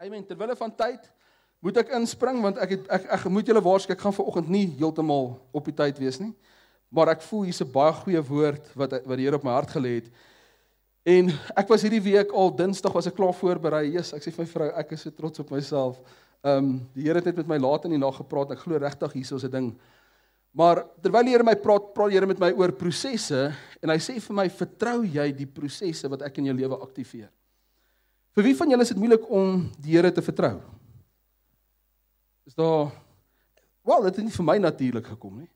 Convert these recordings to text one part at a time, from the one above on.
Amen. Terwyl van tyd moet ek inspring want ek het ek ek moet julle waarsku ek gaan vanoggend nie heeltemal op die tyd wees nie. Maar ek voel hier's 'n baie goeie woord wat wat die Here op my hart gelê het. En ek was hierdie week al Dinsdag was ek klaar voorberei. Jesus, ek sê vir my vrou, ek is so trots op myself. Ehm um, die Here het net met my laat in die nag gepraat. Ek glo regtig hier is 'n ding. Maar terwyl die Here my praat, praat die Here met my oor prosesse en hy sê vir my, "Vertrou jy die prosesse wat ek in jou lewe aktiveer?" Vir wie van julle is dit moeilik om die Here te vertrou? Is daar Wel, dit het nie vir my natuurlik gekom nie.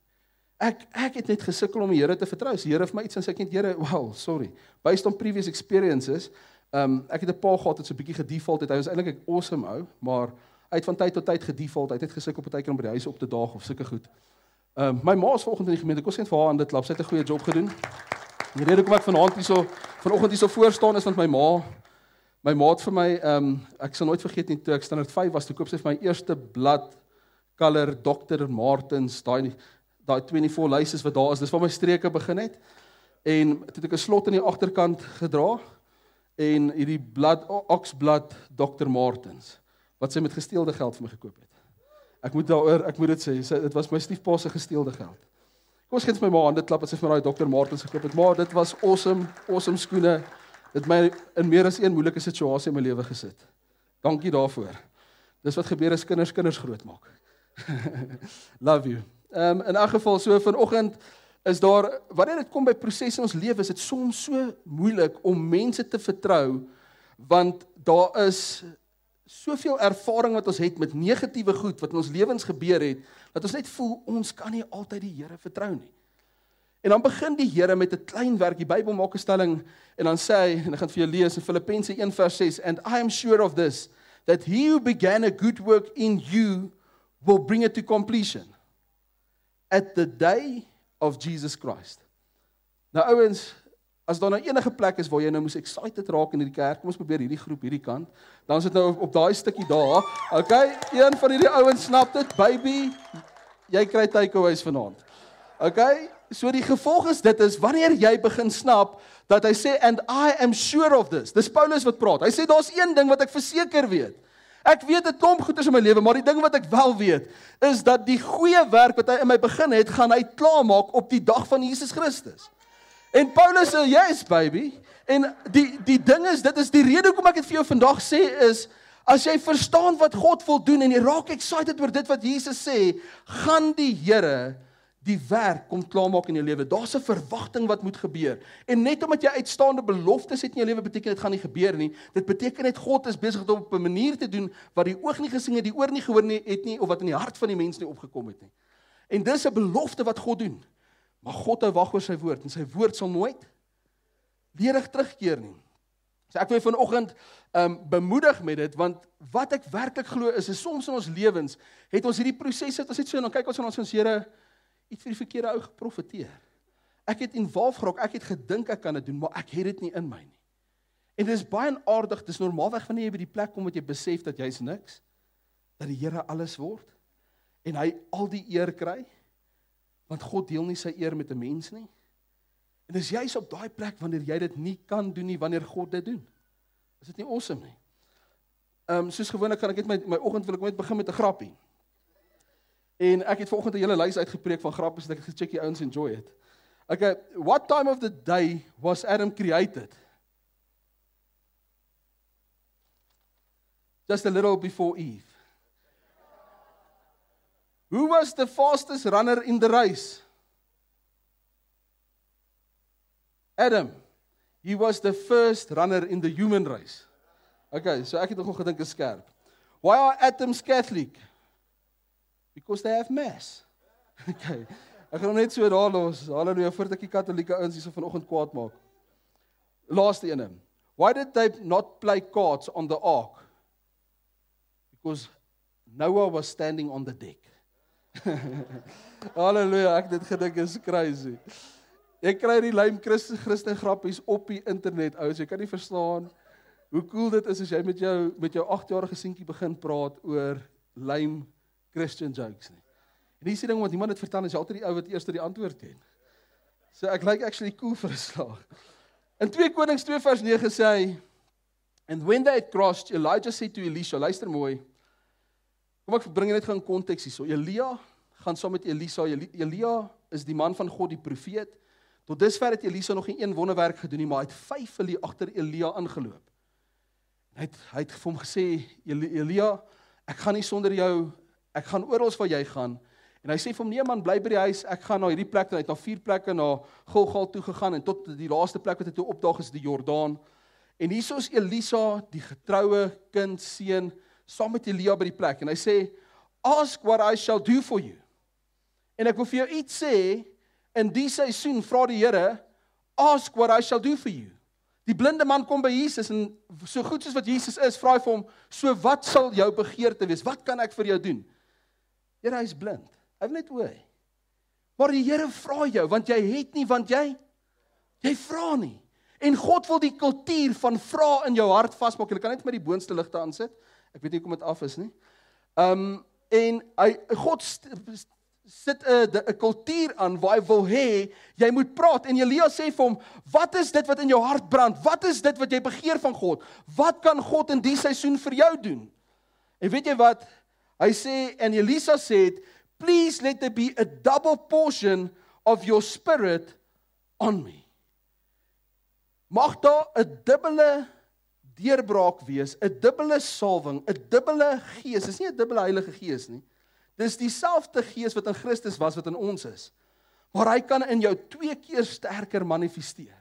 Ek ek het net gesukkel om die Here te vertrou. Die Here vir my iets sê, ek net Here, well, sorry. Based on previous experiences, um ek het 'n pa gehad wat so 'n bietjie gedefault het. Hy was eintlik 'n awesome ou, maar uit van tyd tot tyd gedefault. Hy het gesukkel tydjie om by die huis op te daag of sulke goed. Um my ma is vanoggend in die gemeente. Kom sien vir haar aan dit klap. Sy het 'n goeie job gedoen. Die rede hoekom ek vanaand hierso vanoggend hierso voor staan is want my ma My maat vir my, ehm um, ek sal nooit vergeet nie toe ek standaard 5 was, toe koop sy vir my eerste blad color Dr. Martens, daai daai 24 lyse wat daar is, dis waar my streke begin het. En toe het ek 'n slot aan die agterkant gedra en hierdie blad oksblad Dr. Martens wat sy met gesteelde geld vir my gekoop het. Ek moet daaroor, ek moet dit sê, dit was my stiefpa se gesteelde geld. Kom ons gee dit my ma aan dit klap as sy vir daai Dr. Martens gekoop het. Maar dit was awesome, awesome skoene het my in meer as een moeilike situasie in my lewe gesit. Dankie daarvoor. Dis wat gebeur as kinders kinders grootmaak. Love you. Ehm um, in 'n geval so vanoggend is daar wanneer dit kom by prosesse in ons lewe is dit soms so moeilik om mense te vertrou want daar is soveel ervaring wat ons het met negatiewe goed wat in ons lewens gebeur het dat ons net voel ons kan nie altyd die Here vertrou nie. En dan begin die Here met 'n klein werk. Die Bybel maak 'n stelling en dan sê hy en ek gaan vir jou lees in Filippense 1:6 and I am sure of this that he who began a good work in you will bring it to completion at the day of Jesus Christ. Nou ouens, as daar nou enige plek is waar jy nou moet excited raak in hierdie kerk, kom ons probeer hierdie groep hierdie kant. Dan is dit nou op, op daai stukkie daar. Okay, een van hierdie ouens snap dit, baby. Jy kry takeaways vanaand. Okay? So die gevolg is dit is wanneer jy begin snap dat hy sê and I am sure of this. Dis Paulus wat praat. Hy sê daar's een ding wat ek verseker weet. Ek weet 'n klomp goeders in my lewe, maar die ding wat ek wel weet is dat die goeie werk wat hy in my begin het, gaan hy klaarmaak op die dag van Jesus Christus. En Paulus sê, "Yes, baby." En die die ding is, dit is die rede hoekom ek dit vir jou vandag sê is as jy verstaan wat God wil doen en jy raak excited oor dit wat Jesus sê, gaan die Here die werk kom klaarmaak in jou lewe. Daar's 'n verwagting wat moet gebeur. En net omdat jy uitstaande beloftes het in jou lewe, beteken dit gaan nie gebeur nie. Dit beteken net God is besig om op 'n manier te doen wat die oog nie gesien het, die oor nie gehoor nie, het nie of wat in die hart van die mens nie opgekom het nie. En dis 'n belofte wat God doen. Maar God hou wag oor sy woord en sy woord sal nooit weer terugkeer nie. So ek wil vanoggend um, bemoedig met dit want wat ek werklik glo is is soms in ons lewens het ons hierdie prosesse, as dit so en dan kyk ons aan ons ons Here iets vir die verkeerde ou geprofeteer. Ek het involve geraak, ek het gedink ek kan dit doen, maar ek het dit nie in my nie. En dit is baie aardig, dis normaalweg wanneer jy by die plek kom wat jy besef dat jy's niks, dat die Here alles word en hy al die eer kry want God deel nie sy eer met 'n mens nie. En dis juist op daai plek wanneer jy dit nie kan doen nie wanneer God dit doen. Is dit nie awesome nie? Ehm um, soos gewoonlik kan ek net my my oggend wil ek net begin met 'n grappie. En ek het vanoggend 'n hele lys uitgepreek van grappe sodat ek gecheck die ouens enjoy it. Okay, what time of the day was Adam created? Just a little before Eve. Who was the fastest runner in the race? Adam. He was the first runner in the human race. Okay, so ek het nog gedink is skerp. Why are atoms Catholic? Because they have mass. Okay. Ek gaan hom net so daar los. Halleluja, voordat ek die Katolieke ouens hierso vanoggend kwaad maak. Laaste ene. Why did they not play cards on the ark? Because Noah was standing on the deck. Halleluja, ek dit gedink is crazy. Ek kry die lyn Christen Christen grappies op die internet, ouens. Jy kan nie verstaan hoe cool dit is as jy met jou met jou 8-jarige seentjie begin praat oor lyn Christian jokes nie. En hier is die ding wat niemand dit vertel is altyd die ou wat eers die antwoord ken. So ek like actually cool vir 'n slag. In 2 Konings 2 vers 9 sê hy And when they had crossed, Elijah said to Elisha, luister mooi. Kom ek bring dit gou in konteks hierso. Elia gaan saam met Elisa. Elia is die man van God, die profeet. Tot dusver het Elisa nog nie een wonderwerk gedoen nie, maar hy het 5 hulle agter Elia ingeloop. Hy het hy het vir hom gesê, Elia, ek gaan nie sonder jou, ek gaan oral waar jy gaan. En hy sê vir hom, nee man, bly by die huis. Ek gaan na hierdie plek toe, hy het na vier plekke na Gilgal toe gegaan en tot die laaste plek wat hy toe opdaag is die Jordaan. En hieso is Elisa, die getroue kind seun, saam met Elia by die plek en hy sê, "Ask what I shall do for you." En ek wil vir jou iets sê, in die seisoen vra die Here, "Ask what I shall do for you." Die blinde man kom by Jesus en so goed soos wat Jesus is, vra hy vir hom, "So wat sal jou begeerte wees? Wat kan ek vir jou doen?" Here, hy's blind. Hy wil net oë. Maar die Here vra jou, want jy het nie, want jy jy vra nie. En God wil die kultuur van vra in jou hart vasmaak. Jy kan net met die boonste ligte aansit. Ek weet nie hoe om dit af is nie. Um en hy God sit 'n 'n kultuur aan waar hy wil hê jy moet praat en Elia sê vir hom, "Wat is dit wat in jou hart brand? Wat is dit wat jy begeer van God? Wat kan God in die seisoen vir jou doen?" En weet jy wat? Hy sê en Elisa sê, "Please let there be a double portion of your spirit on me." Mag daar 'n dubbele deurbraak wees, 'n dubbele salwing, 'n dubbele gees. Dis nie 'n dubbele Heilige Gees nie. Dis dieselfde Gees wat in Christus was wat in ons is. Maar hy kan in jou twee keer sterker manifesteer.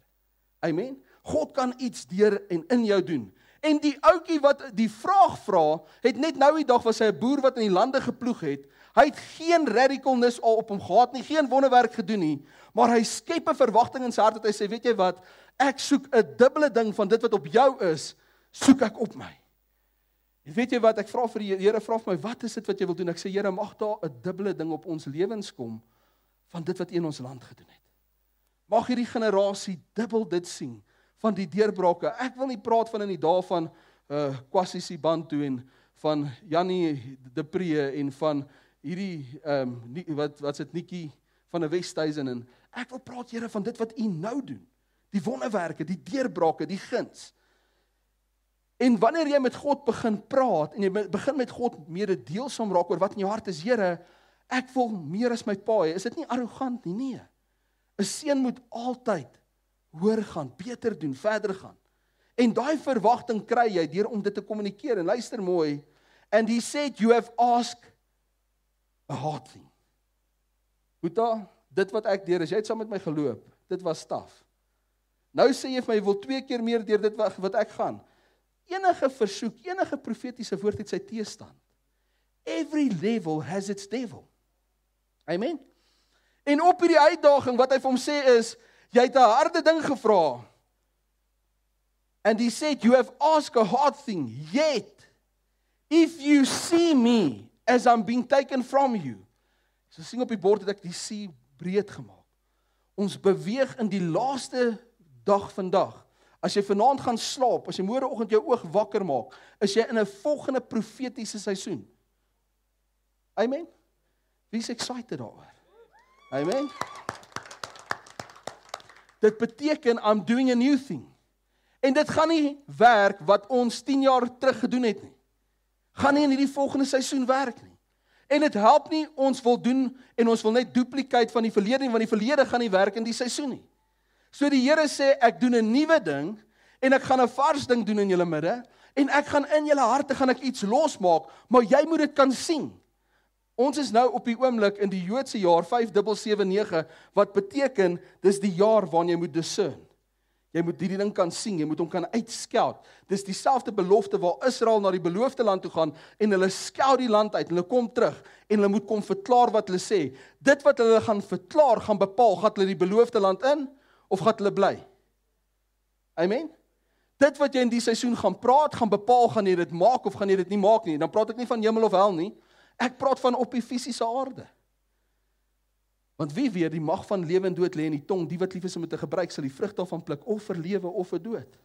Amen. God kan iets deur en in jou doen. En die ouetjie wat die vraag vra, het net nou die dag was hy 'n boer wat in die lande geploeg het. Hy het geen radicalness al op hom gehad nie, geen wonderwerk gedoen nie, maar hy skep 'n verwagting in sy hart dat hy sê, weet jy wat, ek soek 'n dubbele ding van dit wat op jou is, soek ek op my. En weet jy wat, ek vra vir die Here, vra vir my, wat is dit wat jy wil doen? Ek sê Here, mag daar 'n dubbele ding op ons lewens kom van dit wat in ons land gedoen het. Mag hierdie generasie dubbel dit sien van die deurbrake. Ek wil nie praat van in die dae van uh Kwasi Sibantu en van Jannie De Pre en van hierdie ehm um, wat wat sit Nikki van 'n Westhuizen en ek wil praat Here van dit wat U nou doen die wonderwerke, die deurbrake, die guns. En wanneer jy met God begin praat en jy begin met God mededeelsaam raak oor wat in jou hart is, Here, ek wil meer as my pa hê. Is dit nie arrogant nie? Nee. 'n Seun moet altyd hoor gaan, beter doen, verder gaan. En daai verwagting kry jy deur om dit te kommunikeer. En luister mooi. And he said you have asked a hard thing. Boeta, dit wat ek deur is, jy het saam met my geloop. Dit was staf. Nou sê jy vir my wil twee keer meer deur dit wat, wat ek gaan. Enige versoek, enige profetiese woord het sy teestand. Every level has its devil. Amen. En op hierdie uitdaging wat hy vir hom sê is, jy het 'n harde ding gevra. And he said you have asked a hard thing, yet if you see me as I'm being taken from you. So sien op die bord het ek die see breed gemaak. Ons beweeg in die laaste dag vandag. As jy vanaand gaan slaap, as jy môreoggend jou oog wakker maak, is jy in 'n volgende profetiese seisoen. Amen. Wie's excited daaroor? Amen. Dit beteken I'm doing a new thing. En dit gaan nie werk wat ons 10 jaar terug gedoen het nie. Gaan nie in hierdie volgende seisoen werk nie. En dit help nie ons wil doen en ons wil net duplikate van die verlede nie want die verlede gaan nie werk in die seisoen nie. So die Here sê ek doen 'n nuwe ding en ek gaan 'n vars ding doen in julle midde en ek gaan in julle harte gaan ek iets losmaak, maar jy moet dit kan sien. Ons is nou op die oomblik in die Joodse jaar 5779 wat beteken dis die jaar waarin jy moet discern. Jy moet hierdie ding kan sien, jy moet hom kan uitskelk. Dis dieselfde belofte waar Israel na die beloofde land toe gaan en hulle skelk die land uit en hulle kom terug en hulle moet kom verklaar wat hulle sê. Dit wat hulle gaan verklaar gaan bepaal gaan hulle die beloofde land in of gaan hulle bly? Amen. Dit wat jy in die seisoen gaan praat, gaan bepaal gaan jy dit maak of gaan jy dit nie maak nie. Dan praat ek nie van hemel of hel nie. Ek praat van op die fisiese aarde. Want wie weet die mag van lewe en dood lê in die tong. Die wat lief is om dit te gebruik, sal die vrug daarvan pluk of vir lewe of vir dood.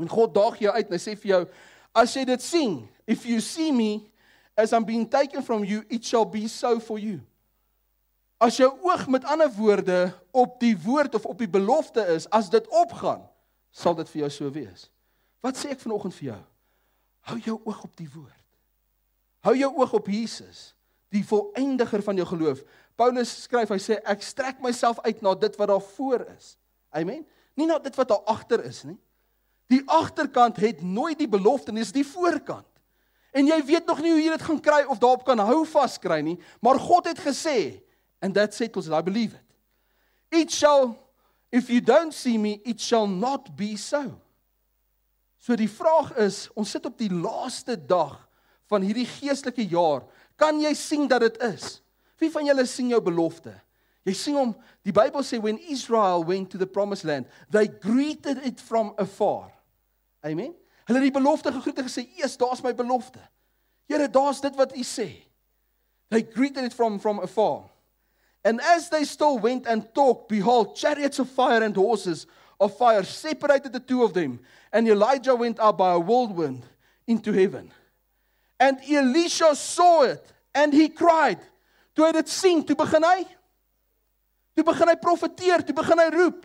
En God daag jou uit en hy sê vir jou, as jy dit sien, if you see me as I'm being taken from you, it shall be so for you. As jou oog met ander woorde op die woord of op die belofte is, as dit opgaan, sal dit vir jou so wees. Wat sê ek vanoggend vir jou? Hou jou oog op die woord. Hou jou oog op Jesus, die volëindiger van jou geloof. Paulus skryf, hy sê ek strek myself uit na dit wat daar voor is. Amen. Nie na dit wat daar agter is nie. Die agterkant het nooit die belofte nie, dis die voorkant. En jy weet nog nie hoe jy dit gaan kry of daarop kan hou vaskry nie, maar God het gesê and that settles it. I believe it. It shall if you don't see me, it shall not be so. So die vraag is, ons sit op die laaste dag van hierdie geestelike jaar. Kan jy sien dat dit is? Wie van julle sien jou belofte? Jy sien hom, die Bybel sê when Israel went to the promised land, they greeted it from afar. Amen. Hulle het die belofte gegroet en gesê, "Eers, daar's my belofte." Here, daar's dit wat U sê. They greeted it from from afar. And as they still went and talked, behold, chariots of fire and horses of fire separated the two of them, and Elijah went up by a whirlwind into heaven. And Elisha saw it, and he cried. Toe hy dit sien, toe begin hy toe begin hy profeteer, toe begin hy roep.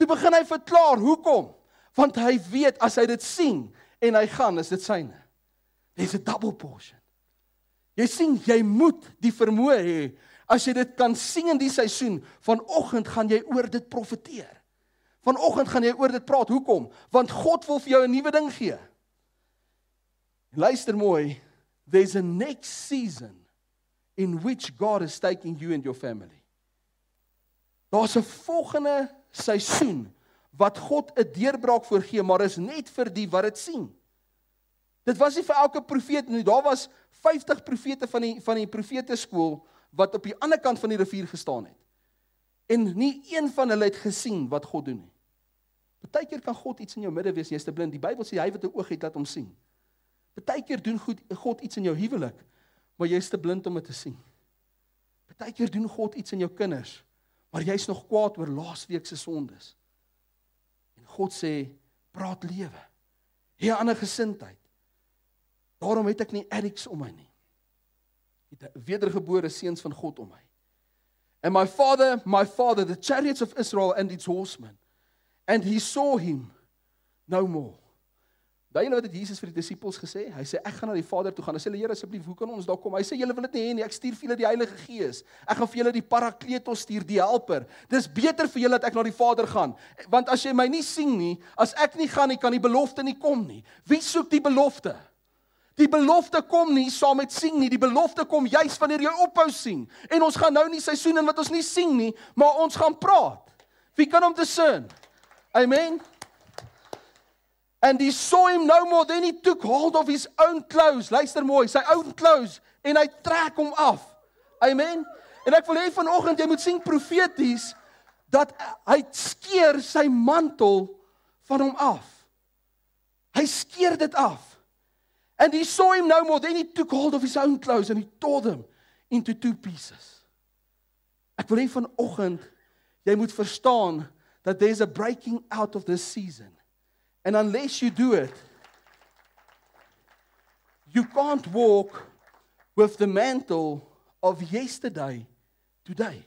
Toe begin hy verklaar, hoekom? want hy weet as hy dit sien en hy gaan is dit syne. There's a double portion. Jy sien, jy moet die vermoë hê as jy dit kan sien in die seisoen, vanoggend gaan jy oor dit profeteer. Vanoggend gaan jy oor dit praat. Hoekom? Want God wil vir jou 'n nuwe ding gee. Luister mooi, there's a next season in which God is taking you and your family. Daar's 'n volgende seisoen wat God 'n deurbraak voorgee, maar is net vir die wat dit sien. Dit was nie vir elke profeet nie. Daar was 50 profete van die van die profete skool wat op die ander kant van die rivier gestaan het. En nie een van hulle het gesien wat God doen nie. Partykeer kan God iets in jou midde wees, jy's te blind. Die Bybel sê hy wat 'n oog het laat hom sien. Partykeer doen goed God iets in jou huwelik, maar jy's te blind om dit te sien. Partykeer doen God iets in jou kinders, maar jy's nog kwaad oor laasweek se sondes. God sê praat lewe. Hê 'n ander gesindheid. Daarom het ek nie addicts om my nie. Het wedergebore seuns van God om my. And my father, my father, the chariots of Israel and its horsemen. And he saw him no more. Daai julle wat het Jesus vir die disippels gesê? Hy sê ek gaan na die Vader toe gaan. Hy sê Here asseblief, hoe kan ons daar kom? Hy sê julle wil dit nie hê nie. Ek stuur vir julle die Heilige Gees. Ek gaan vir julle die Parakletos stuur, die Helper. Dis beter vir julle dat ek na die Vader gaan. Want as jy my nie sien nie, as ek nie gaan nie, kan die belofte nie kom nie. Wie soek die belofte? Die belofte kom nie saam met sien nie. Die belofte kom juis wanneer jy ophou sien. En ons gaan nou nie seisoene wat ons nie sien nie, maar ons gaan praat. Wie kan hom discern? Amen. And he saw him no more then he took hold of his own clothes. Luister mooi, sy own clothes en hy trek hom af. Amen. En ek wil hê vanoggend jy moet sien profeties dat hy skeer sy mantel van hom af. Hy skeer dit af. And he saw him no more then he took hold of his own clothes and he tore them into two pieces. Ek wil hê vanoggend jy moet verstaan that there's a breaking out of this season. And unless you do it, you can't walk with the mantle of yesterday today.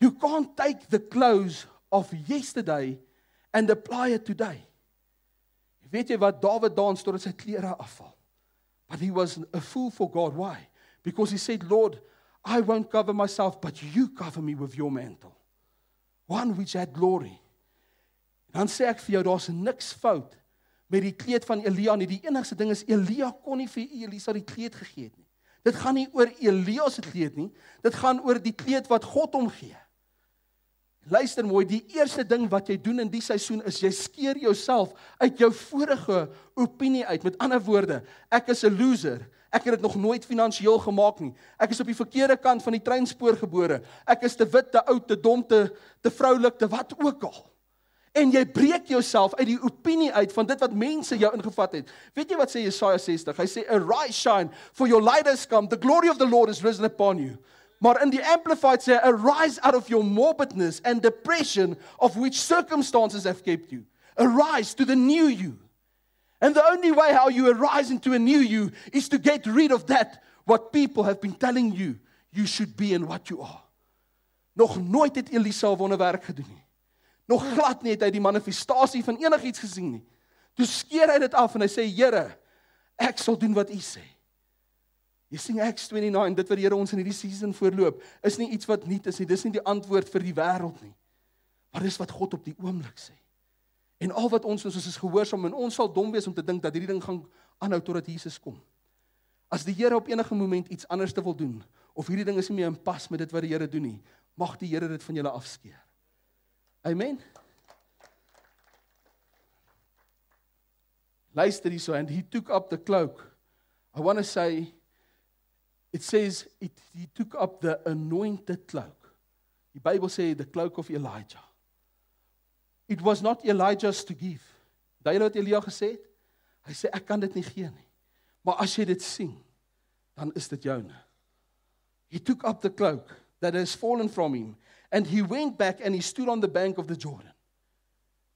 You can't take the clothes of yesterday and apply it today. Weet jy wat Dawid dans sy klere afval? But he was a fool for God. Why? Because he said, "Lord, I won't cover myself, but you cover me with your mantle." One which had glory. Dan sê ek vir jou daar's niks fout met die kleed van Elia nie. Die enigste ding is Elia kon nie vir Elisa die kleed gegee het nie. Dit gaan nie oor Elia se kleed nie. Dit gaan oor die kleed wat God hom gee. Luister mooi, die eerste ding wat jy doen in die seisoen is jy skeer jouself uit jou vorige opinie uit. Met ander woorde, ek is 'n loser. Ek het dit nog nooit finansiëel gemaak nie. Ek is op die verkeerde kant van die treinspoor gebore. Ek is te wit, te oud, te dom, te te vroulik, te wat ook al en jy breek jouself uit die opinie uit van dit wat mense jou ingevat het. Weet jy wat sê Jesaja 60? Hy sê arise shine for your light has come the glory of the Lord has risen upon you. Maar in die amplified sê arise out of your morbidness and depression of which circumstances have kept you. Arise to the new you. And the only way how you arise into a new you is to get rid of that what people have been telling you you should be and what you are. Nog nooit het Elisa wonderwerk gedoen nie. Nog glad nie het hy die manifestasie van enigiets gesien nie. Toe skeer hy dit af en hy sê Here, ek sal doen wat U sê. Jy sien Acts 29, dit wat die Here ons in hierdie season voorloop, is nie iets wat nuut is nie. Dis nie die antwoord vir die wêreld nie. Maar dis wat God op die oomblik sê. En al wat ons is, is gehoorsaam en ons sal dom wees om te dink dat hierdie ding gaan aanhou totdat Jesus kom. As die Here op enige oomblik iets anders te wil doen of hierdie ding is nie meer in pas met dit wat die Here doen nie, mag die Here dit van julle afskeer. Amen. Luister hierso and he took up the cloak. I want to say it says it he took up the anointed cloak. Die Bybel sê the cloak of Elijah. It was not Elijah's to give. Daai wat Elia gesê het, hy sê ek kan dit nie gee nie. Maar as jy dit sien, dan is dit joune. He took up the cloak that has fallen from him and he went back and he stood on the bank of the Jordan.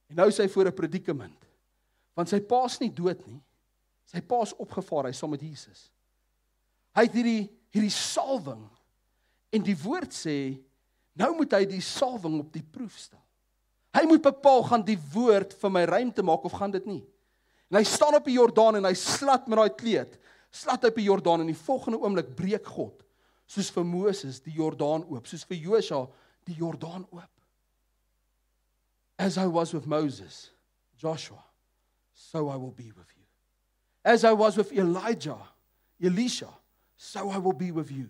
En nou sê hy voor 'n predikament. Want sy pa's nie dood nie. Sy pa's opgevaar, hy saam met Jesus. Hy het hierdie hierdie salwing en die woord sê nou moet hy die salwing op die proef stel. Hy moet bepaal gaan die woord vir my ruimte maak of gaan dit nie. En hy staan op die Jordaan en hy slat met daai kleed. Slat hy op die Jordaan en die volgende oomblik breek God soos vir Moses die Jordaan oop, soos vir Josua die Jordaan oop. As I was with Moses, Joshua, so I will be with you. As I was with Elijah, Elisha, so I will be with you.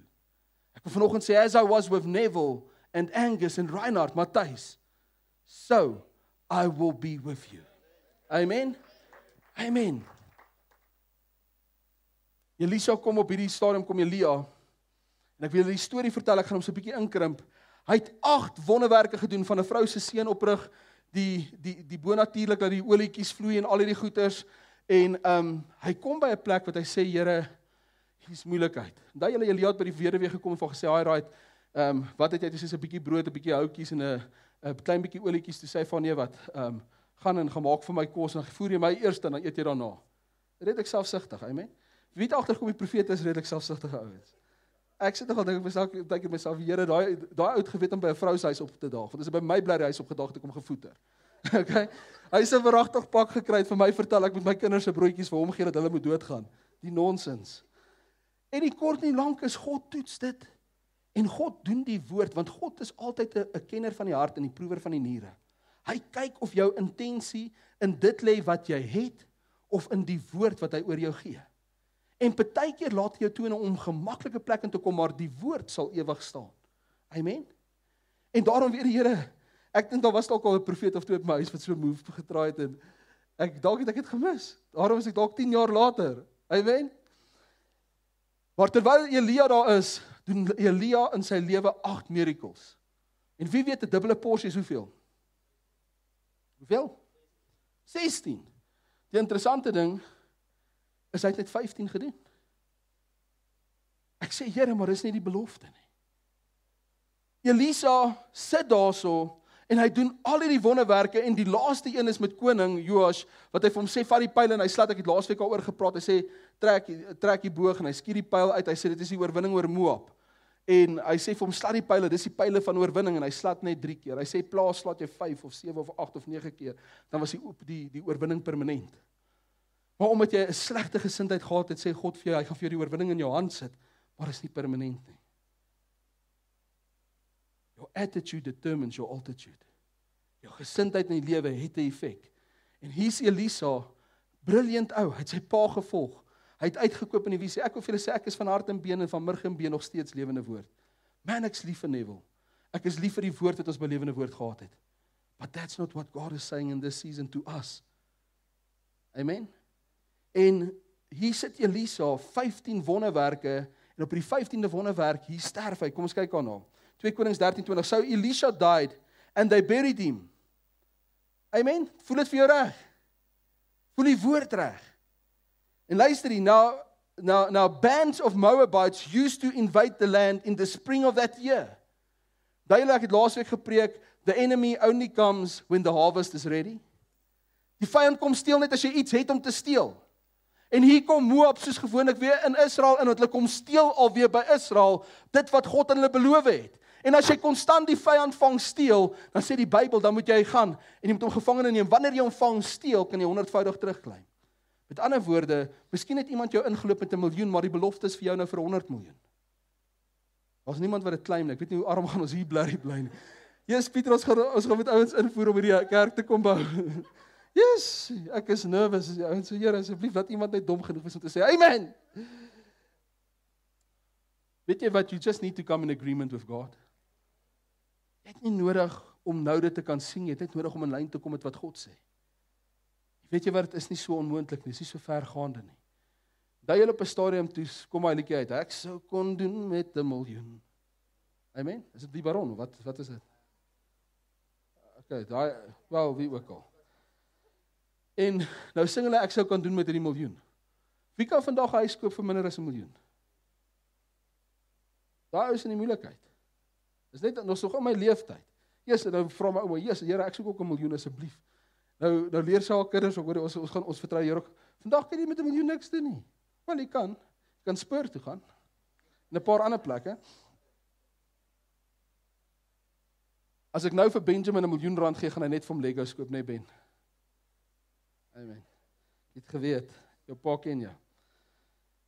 Ek wil vanoggend sê as I was with Neville and Angus and Reinhard Matthys so I will be with you. Amen. Amen. Elisha kom op hierdie stadium kom Elia en ek wil julle die storie vertel ek gaan hom so 'n bietjie inkrimp. Hy het 8 wonderwerke gedoen van 'n vrou se seun oprig die die die bonatuurlik dat die olietjies vloei en al hierdie goeters en ehm um, hy kom by 'n plek wat hy sê Here hier's moeilikheid. Daai julle Elia het by die weduwee gekom en vir gesê, "Haai, right. Ehm um, wat het jy? Dis 'n bietjie brood, 'n bietjie houtjies en 'n 'n klein bietjie olietjies." Toe sê hy van, "Nee, wat? Ehm um, gaan en gemaak vir my kos en voer jy my eers dan dan eet jy daarna." Red ek selfsugtig, amen. Wie het agterkom die profete is redelik selfsugtige ouens. Ek sit nogal dink ek myself dink ek myself Here daai daai oud geweet om by 'n vrou se huis op te daag want dis by my bly huis opgedaag te kom gevoeter. Okay. Hy sê verragtig pak gekry het vir my vertel ek met my kinders se broodjies vir hom gee dat hulle moet doodgaan. Die nonsens. En die kort en lank is God toets dit. En God doen die woord want God is altyd 'n kenner van die hart en die proewer van die niere. Hy kyk of jou intensie in dit lê wat jy het of in die woord wat hy oor jou gee. En partykeer laat hy jou toe in 'n ongemaklike plek in te kom maar die woord sal ewig staan. Amen. En daarom weer die Here, ek dink daar was dalk al 'n profeet of twee op my huis wat so move getraai het en ek dalk het ek dit gemis. Daarom is ek dalk 10 jaar later. Amen. Maar terwyl Elia daar is, doen Elia in sy lewe 8 miracles. En wie weet 'n dubbele porsie is hoeveel? Hoeveel? 16. Die interessante ding is hy net 15 gedoen. Ek sê Here, maar dis nie die belofte nie. Elisa sit daarso en hy doen al hierdie wonderwerke en die laaste een is met koning Joas wat hy vir hom sê vat die pyl en hy slat. Ek het laasweek daaroor gepraat. Hy sê trek trek die boog en hy skiet die pyl uit. Hy sê dit is die oorwinning oor Moab. En hy sê vir hom slat die pyle dis die pyle van oorwinning. En hy slat net 3 keer. Hy sê plaas slat jy 5 of 7 of 8 of 9 keer. Dan was die die die oorwinning permanent maar omdat jy 'n slegte gesindheid gehad het sê God vir jou hy gaan vir jou die oorwinning in jou hand sit maar is nie permanent nie Your attitude determines your altitude. Jou gesindheid in die lewe het 'n effek. En hier's Elisa, briljant ou, hy het sy pa gevolg. Hy het uitgekoop in die visie. Ek wil vir julle sê ek is van hart en been en van murg en been nog steeds lewende woord. Man, ek's lief vir Neville. Ek is lief vir die woord wat ons by lewende woord gehad het. But that's not what God is saying in this season to us. Amen. En hier sit Elisa, 15 wonderwerke en op die 15de wonderwerk hier sterf hy. Kom ons kyk aan hom. 2 Konings 13:20 So Elisha died and they buried him. Amen. Voel dit vir jou reg? Voel die woord reg? En luister hier, now now now bands of Moabites used to invade the land in the spring of that year. Duidelik het laasweek gepreek, the enemy only comes when the harvest is ready. Die vyand kom steel net as jy iets het om te steel. En hier kom Moab soos gewoonlik weer in Israel in, want hulle kom steel alweer by Israel dit wat God aan hulle beloof het. En as jy konstant die vyand vang steel, dan sê die Bybel, dan moet jy gaan en jy moet hom gevangene neem. Wanneer jy hom vang steel, kan jy honderdvoudig terugklim. Met ander woorde, miskien het iemand jou ingeloop met 'n miljoen, maar die belofte is vir jou nou vir 100 miljoen. Daar's niemand wat dit claim nie. Ek weet nie hoe arm gaan ons hier bly bly nie. Jesus Pieter ons gaan ons gaan met ouens invoer om hierdie kerk te kom bou. Yes, ek is nervous. Die ouens sê, Here, asseblief laat iemand net dom genoeg wees om te sê, "Amen." Weet jy wat you just need to come in agreement with God? Jy het nie nodig om nou dit te kan sien, jy het net nodig om in lyn te kom met wat God sê. Weet jy wat dit is nie so onmoontlik nie, dis nie so vergaande nie. Daai hele op 'n stadium toe kom hy liedjie uit. Ek sou kon doen met 'n miljoen. Amen. Is dit die baron wat wat is dit? Okay, daai wel wie ook al. En nou sing hulle ek sou kan doen met hierdie miljoen. Wie kan vandag 'n huis koop vir minder as 'n miljoen? Daai is in die moeilikheid. Dis net nog so in my leeftyd. Eers nou vra my ouma, "Jesus, Here, ek soek ook 'n miljoen asseblief." Nou nou leer sy haar kinders, hoor, ons ons gaan ons vertrou Here. Vandag kan jy met 'n miljoen niks doen nie. Wel, jy kan. Jy kan spoor toe gaan. In 'n paar ander plekke. As ek nou vir Benjamin 'n miljoen rand gee, gaan hy net vir hom Legos koop, nee Ben. Amen. Jy het geweet, jou pa ken jou.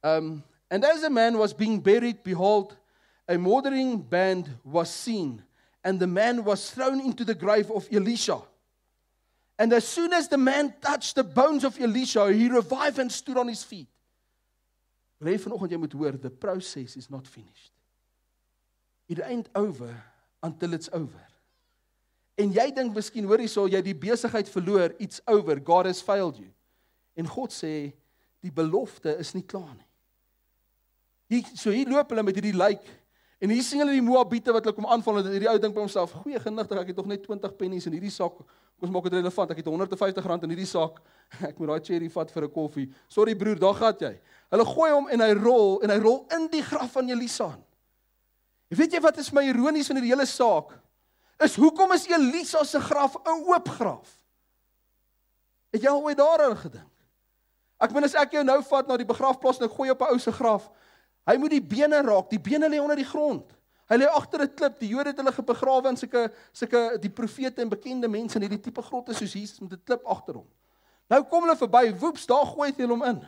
Um and as a man was being buried behold a mouldering band was seen, and the man was thrown into the grave of Elisha. And as soon as the man touched the bones of Elisha, he revived and stood on his feet. Lê vanoggend jy moet hoor, the process is not finished. It ain't over until it's over. En jy dink miskien hoor hierso jy die besigheid verloor, it's over, God has failed you. En God sê die belofte is nie klaar nie. Hier so hier loop hulle met hierdie lijk En hier sien hulle die Moabiete wat hulle kom aanval en hierdie ou dink by homself, "Goeie genigtig, ek het tog net 20 pennies in hierdie sak. Kom ons maak dit relevant. Ek het 150 rand in hierdie sak. Ek moet daai cherry vat vir 'n koffie. Sorry broer, daar gaan jy." Hulle gooi hom en hy rol en hy rol in die graf van Elisa aan. Weet jy wat is my ironies in hierdie hele saak? Is hoekom is Elisa se graf 'n oop graf? Het jy al ooit daaraan gedink? Ek bedoel as ek jou nou vat na die begrafplaas en ek gooi op 'n ou se graf, Hy moet die bene raak. Die bene lê onder die grond. Hy lê agter 'n klip. Die Jode het hulle begrawe in sulke sulke die profete en bekende mense in hierdie tipe grotte soos Jesus met 'n klip agter hom. Nou kom hulle verby, woeps, daar gooi hulle hom in.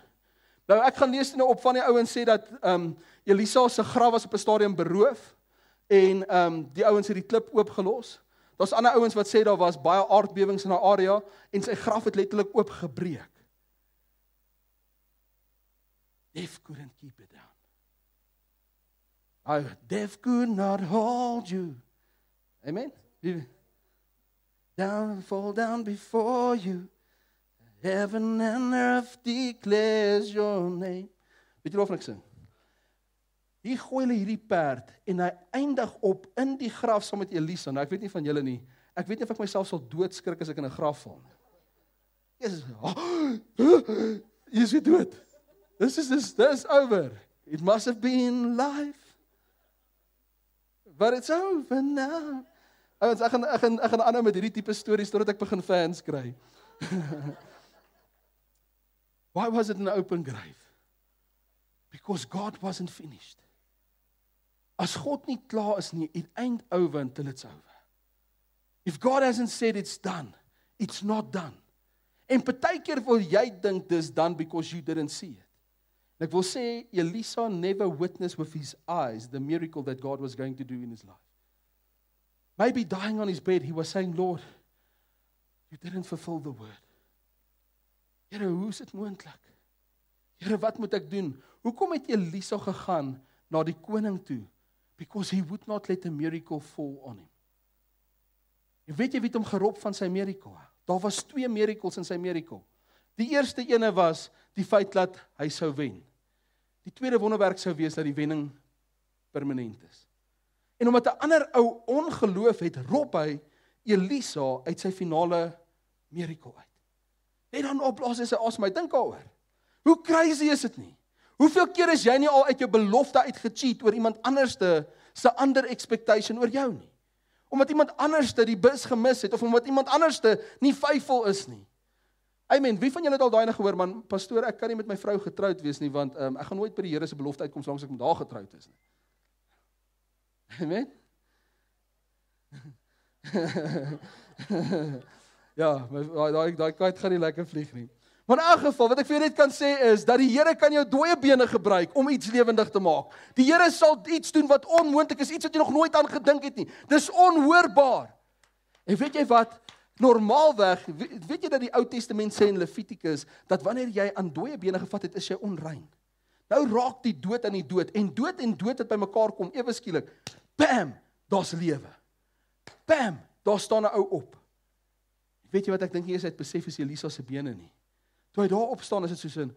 Nou ek gaan lees nou op van die ouens sê dat ehm um, Elisa se graf was op 'n stadium beroof en ehm um, die ouens het die klip oopgelos. Daar's ander ouens wat sê daar was baie aardbewings in daai area en sy graf het letterlik oopgebreek. Death couldn't keep it down. I death could not hold you. Amen. Down, fall down before you. Heaven and earth declares your name. Weet jy of ek sing? Hier gooi hulle hierdie perd en hy eindig op in die graf saam met Elisa. Nou ek weet nie van julle nie. Ek weet nie of ek myself sal doodskrik as ek in 'n graf val nie. Jesus. Jy's dood. This is this this over. It must have been life. But it's over now. Ouens, ek gaan ek gaan ek gaan aanhou met hierdie tipe stories totdat ek begin fans kry. Why was it an open grave? Because God wasn't finished. As God nie klaar is nie, it ain't over until it's over. If God hasn't said it's done, it's not done. En partykeer wil jy dink dis done because you didn't see it. Ek wil sê Elisa never witnessed with his eyes the miracle that God was going to do in his life. Maybe dying on his bed he was saying, "Lord, you didn't fulfill the word." Here, hoe is dit moontlik? Here, wat moet ek doen? Hoekom het Elisa gegaan na die koning toe? Because he would not let a miracle fall on him. En weet jy wie het hom gerop van sy miracle? Daar was twee miracles in sy miracle. Die eerste ene was die feit dat hy sou wen. Die tweede wonderwerk sou wees dat die wenning permanent is. En omdat 'n ander ou ongeloof het, roep hy Elisa uit sy finale miracle uit. Net dan opblaas hy sy asem, hy dink daaroor. Hoe crazy is dit nie? Hoeveel keer is jy nie al uit jou belofte uitgecheat oor iemand anderste se ander expectation oor jou nie? Omdat iemand anderste die bus gemis het of omdat iemand anderste nie faithful is nie. Amen. Wie van julle het al daai gehoor man, pastoor, ek kan nie met my vrou getroud wees nie want um, ek gaan nooit by die Here se belofte uitkom solank ek met haar getroud is nie. Amen. ja, maar daai daai kite gaan nie lekker vlieg nie. Maar in elk geval, wat ek vir jou net kan sê is dat die Here kan jou dooie bene gebruik om iets lewendig te maak. Die Here sal iets doen wat onmoontlik is, iets wat jy nog nooit aan gedink het nie. Dis onhoorbaar. En weet jy wat? Normaalweg, weet jy dat die Ou Testament sê in Levitikus dat wanneer jy aan dooie bene gevat het, is jy onrein. Nou raak die dood aan die dood en dood en dood het bymekaar kom ewe skielik. Bam, daar's lewe. Bam, daar staan 'n ou op. Weet jy wat ek dink hier is het besef is Elisa se bene nie. Toe hy daar op staan, is dit soos 'n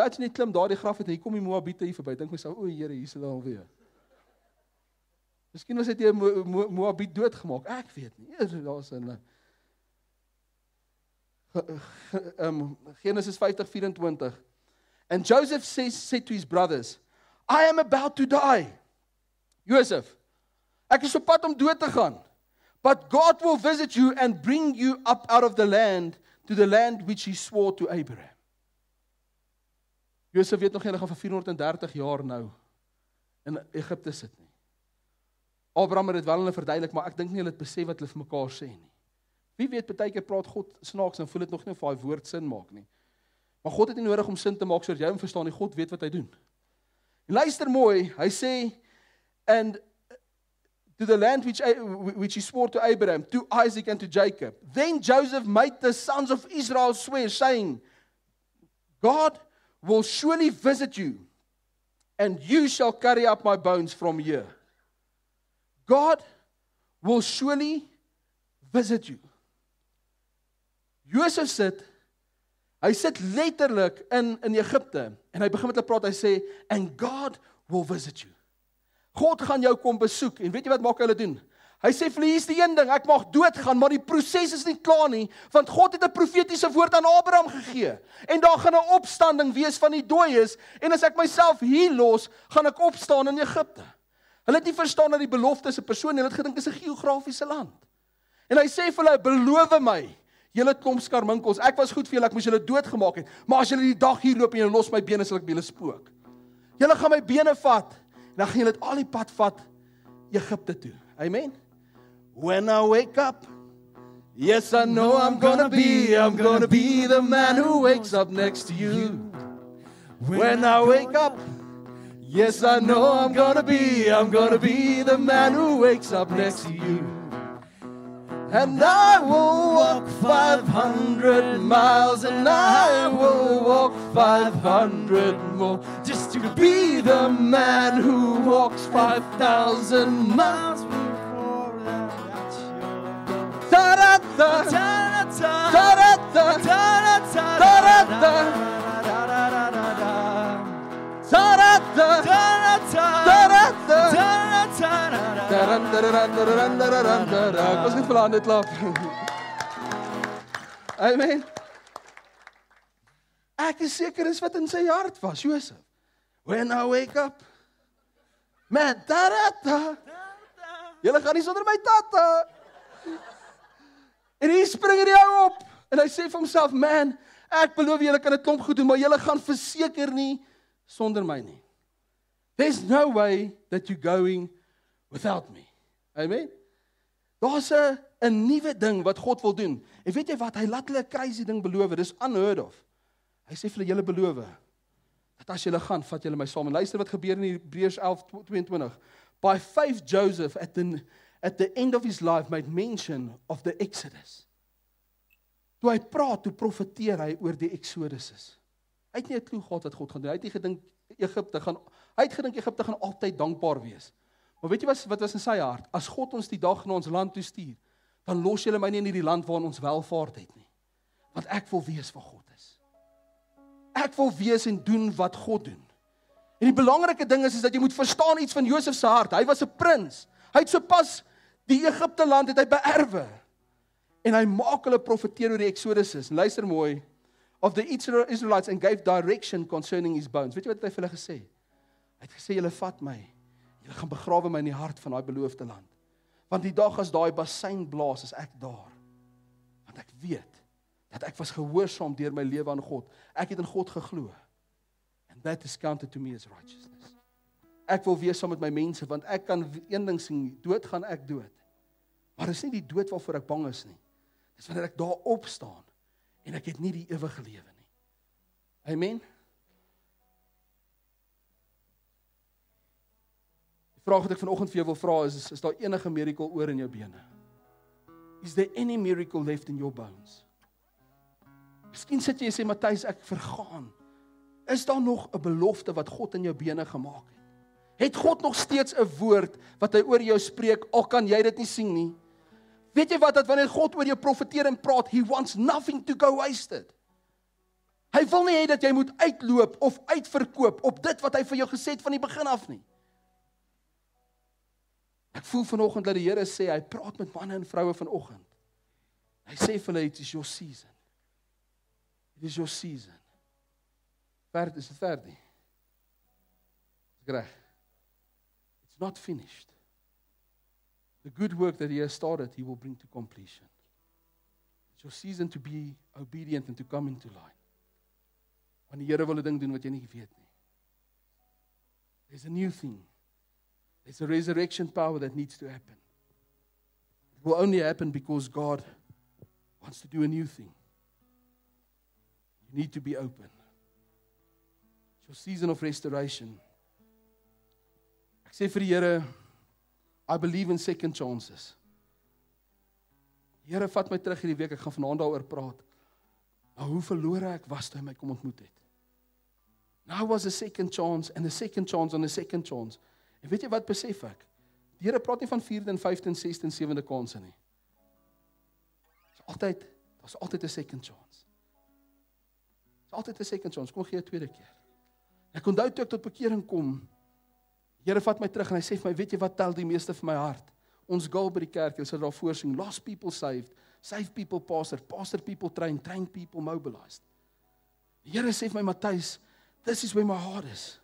as jy net klim daardie graf het en hier kom die Moabiete hier verby, dink myself, o, Here, hier is hulle alweer. Miskien was dit 'n Moabiet doodgemaak. Ek weet nie. Daar's 'n um, Genesis 50:24. And Joseph says said to his brothers, I am about to die. Joseph, ek is op pad om dood te gaan. But God will visit you and bring you up out of the land to the land which he swore to Abraham. Josef weet nog hy gaan vir 430 jaar nou in Egipte sit nie. Abraham het dit wel hulle verduidelik, maar ek dink nie hulle het besef wat hulle vir mekaar sê nie. Wie weet baie keer praat God snaaks en voel dit nog nie of daai woord sin maak nie. Maar God het nie nodig om sin te maak sodat jy hom verstaan nie. God weet wat hy doen. En luister mooi, hy sê and to the land which which he swore to Abraham, to Isaac and to Jacob. Then Joseph made the sons of Israel swear, saying, God will surely visit you, and you shall carry up my bones from here. God will surely visit you. Josef sit hy sit letterlik in in Egipte en hy begin met hulle praat hy sê and God will visit you. God gaan jou kom besoek en weet jy wat maak hulle doen? Hy sê vir hier's die een ding, ek mag doodgaan, maar die proses is nie klaar nie, want God het 'n profetiese woord aan Abraham gegee. En daar gaan 'n opstanding wees van die dooies en as ek myself hier los, gaan ek opstaan in Egipte. Hulle het nie verstaan dat die belofte is 'n persoon, hulle het gedink dit is 'n geografiese land. En hy sê vir hulle, "Beloof my, julle klomp skarminkels, ek was goed vir julle, ek moes julle doodgemaak het, maar as julle die dag hier loop en julle los my bene, sal ek julle spook. Julle gaan my bene vat dan gaan julle dit al die pad vat Egipte toe." Amen. When I wake up, yes I know I'm gonna be, I'm gonna be the man who wakes up next to you. When I wake up, Yes, I know I'm gonna be, I'm gonna be the man who wakes up next to you. And I will walk 500 miles and I will walk 500 more just to be the man who walks 5,000 miles before that's your Ta-da-da, ta-da-da, ta-da-da, ta-da-da, ta-da-da. Kom ons vir hande klap. Amen. Ek is seker dis wat in sy hart was, Josef. When I wake up, man, da. Julle gaan nie sonder my tata. En hy spring in die ou op en hy sê vir homself, "Man, ek beloof julle kan 'n klomp goed doen, maar julle gaan verseker nie sonder my nie." There's no way that you're going without me. Amen. Daar's 'n 'n nuwe ding wat God wil doen. En weet jy wat? Hy laat hulle 'n crazy ding beloof. Dis unheard of. Hy sê vir hulle julle beloof dat as julle gaan, vat julle my saam. En luister wat gebeur in Hebreërs 11:22. By faith Joseph at the at the end of his life made mention of the Exodus. Toe hy praat, toe profeteer hy oor die Exodus. Hy het nie 'n klou gehad wat God gaan doen. Hy het nie gedink Egipte gaan hy het gedink Egipte gaan altyd dankbaar wees. Maar weet jy wat wat was in sy hart? As God ons die dag na ons land toe stuur, dan los julle my nie in hierdie land waar ons welvaart het nie. Want ek wil weet wat God is. Ek wil weet en doen wat God doen. En die belangrike ding is is dat jy moet verstaan iets van Josef se hart. Hy was 'n prins. Hy het sopas die Egipte land het hy beerwe. En hy maak hulle profeteer oor die Exodus. Luister mooi. Of the Israelites and gave direction concerning his bones. Weet jy wat hy vir hulle gesê? Hy het gesê julle vat my Julle gaan begrawe my in die hart van daai beloofde land. Want die dag as daai bassein blaas, is ek daar. Want ek weet dat ek was gehoorsaam deur my lewe aan God. Ek het in God geglo. And that is counted to me as righteousness. Ek wil wees saam met my mense want ek kan een ding sien, dood gaan ek dood. Maar dis nie die dood waarvoor ek bang is nie. Dis wanneer ek daar opstaan en ek het nie die ewige lewe nie. Amen. Vraag wat ek vanoggend vir jou wil vra is, is is daar enige miracle oor in jou bene? Is there any miracle left in your bones? Miskien sit jy en sê Matthys ek vergaan. Is daar nog 'n belofte wat God in jou bene gemaak het? Het God nog steeds 'n woord wat hy oor jou spreek al kan jy dit nie sien nie? Weet jy wat dat wanneer God oor jou profeteer en praat, he wants nothing to go wasted. Hy wil nie hê dat jy moet uitloop of uitverkoop op dit wat hy vir jou gesê het van die begin af nie. Ek voel vanoggend dat die Here sê hy praat met manne en vroue vanoggend. Hy sê vir hulle it is your season. It is your season. Verd is dit verdie. Reg. It's not finished. The good work that he has started, he will bring to completion. It's your season to be obedient and to come into line. Want die Here wil 'n ding doen wat jy nie weet nie. There's a new thing. There's a resurrection power that needs to happen. It will only happen because God wants to do a new thing. You need to be open. It's your season of restoration. Ek sê vir die Here, I believe in second chances. Here, vat my terug hierdie week. Ek gaan vanaand daaroor praat. Nou hoe verlore ek was toe hy my kom ontmoet het. Now was a second chance and a second chance on a second chance. En weet jy wat besef ek? Die Here praat nie van 4de en 5de en 6de en 7de kansse nie. Dit's altyd, daar's altyd 'n second chance. Dit's altyd 'n second chance. Kom gee 'n tweede keer. Ek onthou toe ek tot bekering kom. Here vat my terug en hy sê vir my, weet jy wat tel die meeste vir my hart? Ons goal by die kerk, jy sal daar voorsien, lost people saved, save people pastor, pastor people train, train people mobilized. Die Here sê vir my Matthys, this is where my heart is.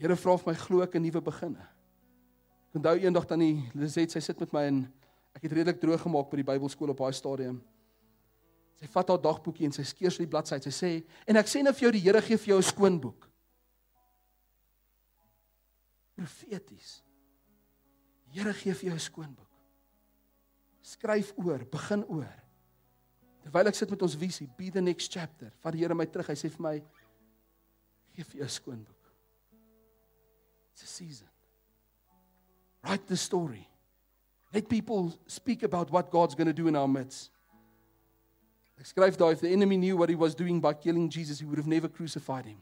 Here vra vir my glo ek 'n nuwe beginne. Ek onthou eendag dan die Lizet sy sit met my en ek het redelik droog gemaak by die Bybelskool op daai stadium. Sy vat haar dagboekie en sy skeur sy bladsy. Sy sê en ek sê nou vir jou die Here gee vir jou 'n skoon boek. Profeties. Die Here gee vir jou 'n skoon boek. Skryf oor, begin oor. Terwyl ek sit met ons visie, be the next chapter. Vat die Here my terug. Hy sê vir my gee vir jou 'n skoon boek. It's a season. Write the story. Let people speak about what God's going to do in our midst. Ek skryf daar if the enemy knew what he was doing by killing Jesus, he would have never crucified him.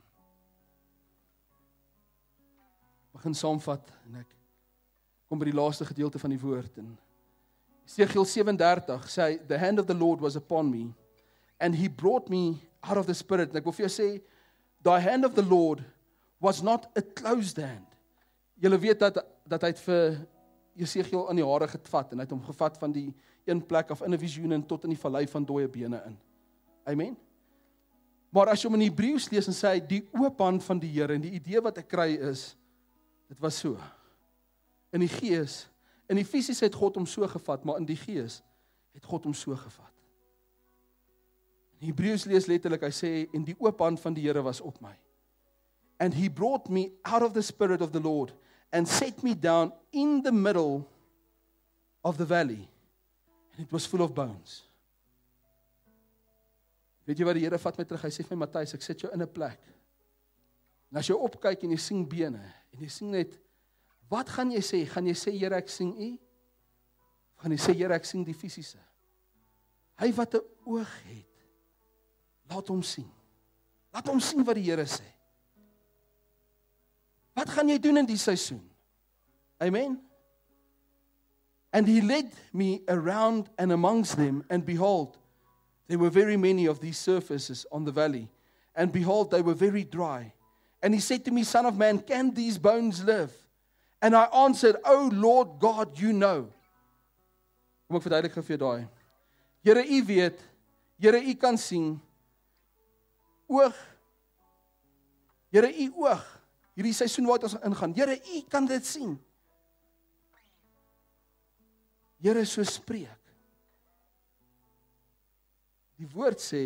Begin saamvat en ek kom by die laaste gedeelte van die woord en Esegiel 37 sê the hand of the Lord was upon me and he brought me out of the spirit. En ek wil vir jou sê the hand of the Lord was not a closed hand. Julle weet dat dat hy het vir Jesegiel aan die hare gevat en hy het hom gevat van die een plek af in 'n visioen en tot in die vallei van dooie bene in. Amen. Maar as jy hom in Hebreëus lees en sê hy die oop hand van die Here en die idee wat ek kry is dit was so. In die gees, in die fisies het God hom so gevat, maar in die gees het God hom so gevat. In Hebreëus lees letterlik hy sê en die oop hand van die Here was op my. And he brought me out of the spirit of the Lord and set me down in the middle of the valley and it was full of bones. Weet jy wat die Here vat my terug? Hy sê vir my Matthys, ek sit jou in 'n plek. En as jy opkyk en jy sien bene en jy sien net wat gaan jy sê? Gaan jy sê Here ek sien U? Gaan jy sê Here ek sien die fisiese? Hy wat 'n oog het, laat hom sien. Laat hom sien wat die Here sê. Wat gaan jy doen in die seisoen? Amen. And he led me around and amongst them and behold there were very many of these surfaces on the valley and behold they were very dry. And he said to me son of man can these bones live? And I answered, "O Lord God, you know." Kom ek verduidelik gou vir jou daai. Here, u weet. Here, u kan sien. Oog. Here, u oog hierdie seisoen wat ons ingaan. Here, U kan dit sien. Here so spreek. Die woord sê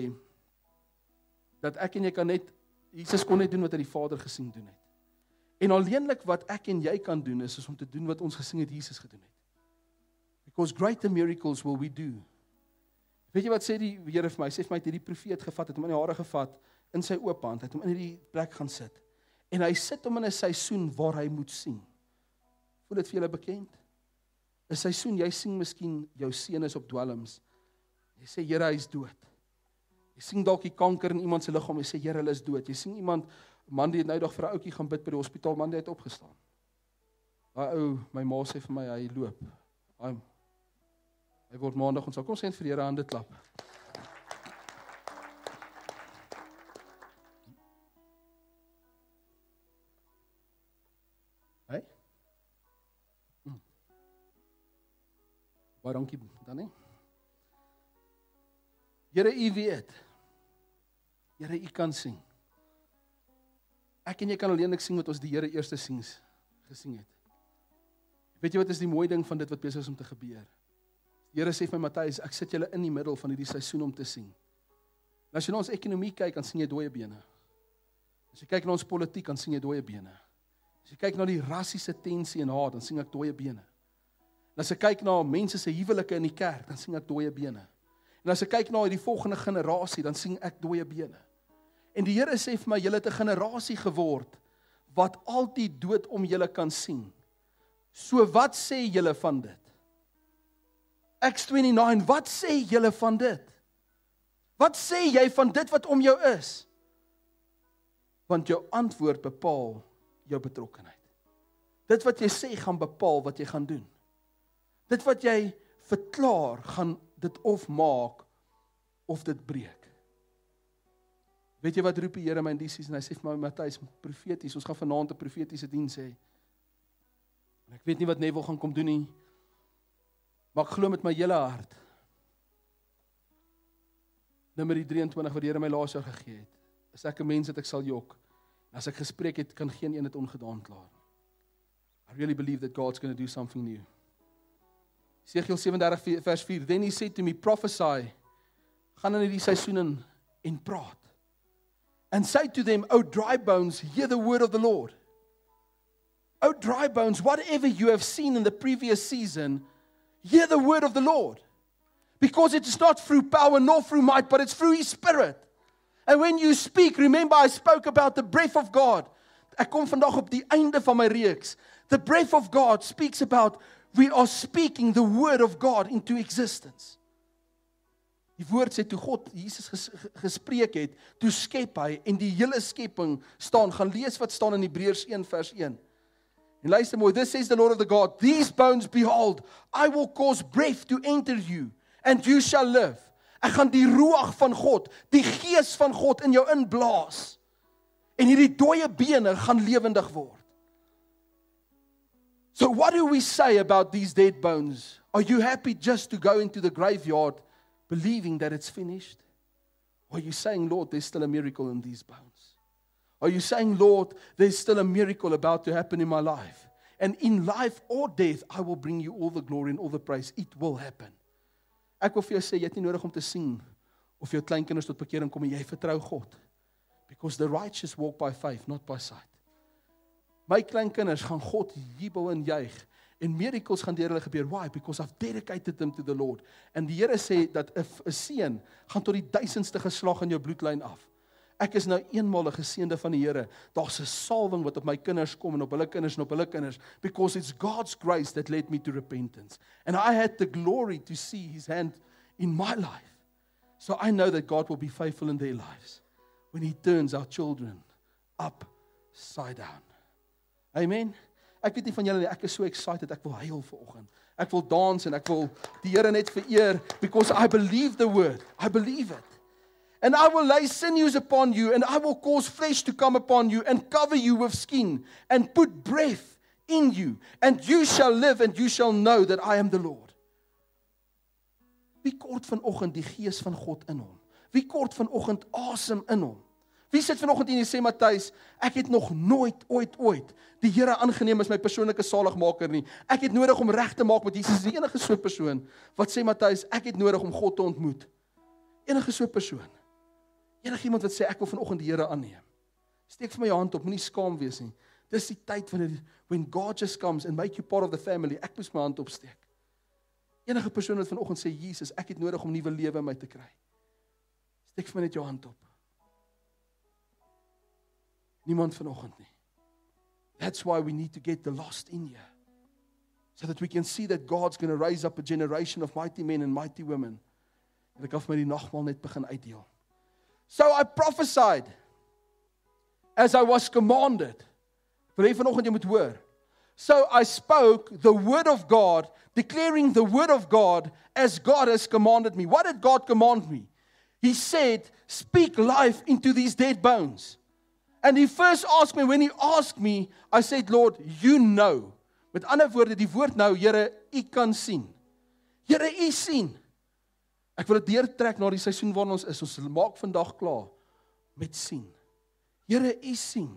dat ek en jy kan net Jesus kon net doen wat hy die Vader gesien doen het. En alleenlik wat ek en jy kan doen is, is om te doen wat ons gesien het Jesus gedoen het. Because greater miracles will we do. Weet jy wat sê die Here vir my? Hy sê vir my het hierdie profeet gevat, het hom in die hare gevat in sy oop hand, het hom in hierdie plek gaan sit. En hy sit hom in 'n seisoen waar hy moet sien. Voel dit vir julle bekend? 'n Seisoen jy sien miskien jou seun is op dwelms. Jy sê Here, hy's dood. Jy sien dalk die kanker in iemand se liggaam, jy sê Here, hulle is dood. Jy sien iemand man die nou dag vir 'n ouetjie gaan bid by die hospitaal, man die het opgestaan. Daai ou, my ma sê vir my hy loop. Hy hy word maandag ons sal kom sê vir die Here hande klap. Baie dankie dan nie. Here u weet. Here u kan sien. Ek en jy kan alleenlik sien wat ons die Here eerste siens gesien het. Weet jy wat is die mooi ding van dit wat besig is om te gebeur? Die Here sê vir my Matthys, ek sit julle in die middel van hierdie seisoen om te sien. En as jy na ons ekonomie kyk, dan sien jy dooie bene. As jy kyk na ons politiek, dan sien jy dooie bene. As jy kyk na die rassiese tensie en haat, dan sien ek dooie bene. En as jy kyk na mense se huwelike in die kerk, dan sien ek dooie bene. En as jy kyk na die volgende generasie, dan sien ek dooie bene. En die Here sê vir my, julle het 'n generasie geword wat altyd dood om julle kan sien. So wat sê julle van dit? Acts 29, wat sê julle van dit? Wat sê jy van dit wat om jou is? Want jou antwoord bepaal jou betrokkeheid. Dit wat jy sê gaan bepaal wat jy gaan doen. Dit wat jy verklaar gaan dit of maak of dit breek. Weet jy wat roep die Here my in die season? Hy sê vir my Matthys profeties, ons gaan vanaand 'n profetiese diens hê. En ek weet nie wat Neville gaan kom doen nie. Maar ek glo met my hele hart. Nommer 23 wat die Here my laas jaar gegee het. As ek 'n mens het ek sal jok. En as ek gespreek het, kan geen een dit ongedaan klaar. I really believe that God's going to do something new. Segiel 37 vers 4. Then he said to me prophesy. Gaan in hierdie seisoen in en praat. And say to them, O dry bones, hear the word of the Lord. O dry bones, whatever you have seen in the previous season, hear the word of the Lord. Because it is not through power nor through might, but it's through His Spirit. And when you speak, remember I spoke about the breath of God. Ek kom vandag op die einde van my reeks. The breath of God speaks about we are speaking the word of God into existence. Die woord sê toe God Jesus ges, gespreek het, toe skep hy en die hele skepping staan. Gaan lees wat staan in Hebreërs 1 vers 1. En luister mooi, this says the Lord of the God, these bones behold, I will cause breath to enter you and you shall live. Ek gaan die ruach van God, die gees van God in jou inblaas. En hierdie dooie bene gaan lewendig word. So what do we say about these dead bones? Are you happy just to go into the graveyard believing that it's finished? Or are you saying, Lord, there's still a miracle in these bones? Are you saying, Lord, there's still a miracle about to happen in my life? And in life or death, I will bring you all the glory and all the praise. It will happen. Ek wil vir jou sê jy het nie nodig om te sien of jou kleinkinders tot bekering kom en jy vertrou God. Because the righteous walk by faith, not by sight. My kleinkinders gaan God jubel en juig en miracles gaan deur hulle gebeur. Why? Because I've dedicated them to the Lord. En die Here sê dat 'n seun gaan tot die duisendste geslag in jou bloedlyn af. Ek is nou eenmal 'n geseënde van die Here. Daar's 'n salwing wat op my kinders kom en op hulle kinders en op hulle kinders because it's God's grace that led me to repentance. And I had the glory to see his hand in my life. So I know that God will be faithful in their lives when he turns our children upside down. Amen. Ek weet nie van julle nie, ek is so excited, ek wil huil vanoggend. Ek wil dans en ek wil die Here net vereer because I believe the word. I believe it. And I will lay sinews upon you, and I will cause flesh to come upon you, and cover you with skin, and put breath in you, and you shall live, and you shall know that I am the Lord. Wie kort vanoggend die gees van God in hom? Wie kort vanoggend asem in hom? Wie sit vanoggend hier en sê Matthys, ek het nog nooit ooit ooit die Here aangeneem as my persoonlike saligmaker nie. Ek het nodig om reg te maak met Jesus, die enige so 'n persoon wat sê Matthys, ek het nodig om God te ontmoet. Enige so 'n persoon. Enige iemand wat sê ek wil vanoggend die Here aanneem. Steek vir my hand op, moenie skaam wees nie. Dis die tyd wanneer when God just comes and make you part of the family. Ek moet my hand opsteek. Enige persoon wat vanoggend sê Jesus, ek het nodig om nuwe lewe in my te kry. Steek vir my net jou hand op. Niemand vanoggend nie. That's why we need to get the lost in here. So that we can see that God's going to raise up a generation of mighty men and mighty women. En ek af met die nagmaal net begin uitdeel. So I prophesied as I was commanded. Vir hê vanoggend jy moet hoor. So I spoke the word of God, declaring the word of God as God has commanded me. What did God command me? He said, Speak life into these dead bones. And he first asked me, when he asked me, I said, Lord, you know. Met ander woorde, die woord nou, Here, u kan sien. Here, u sien. Ek wil dit deurtrek na die seisoen waarin ons is. Ons maak vandag klaar met sien. Here, u sien.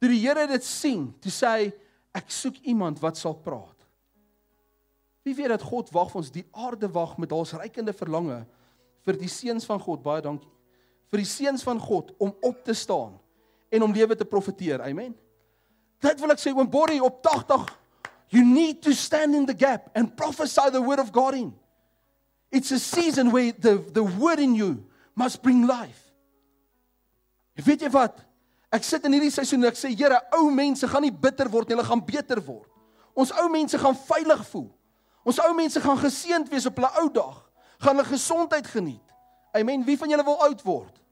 Toe die Here dit sien, toe sê hy, ek soek iemand wat sal praat. Wie weet dat God wag vir ons die aarde wag met haar rykende verlange vir die seuns van God. Baie dankie vir die seuns van God om op te staan en om lewe te profeteer. Amen. Dit wil ek sê oom Borrie op 80 you need to stand in the gap and prophesy the word of God in. It's a season where the the word in you must bring life. Weet jy wat? Ek sit in hierdie seisoen en ek sê Here, ou mense gaan nie bitter word nie, hulle gaan beter word. Ons ou mense gaan veilig voel. Ons ou mense gaan geseënd wees op hulle ou dag. Gaan hulle gesondheid geniet. Amen. Wie van julle wil oud word?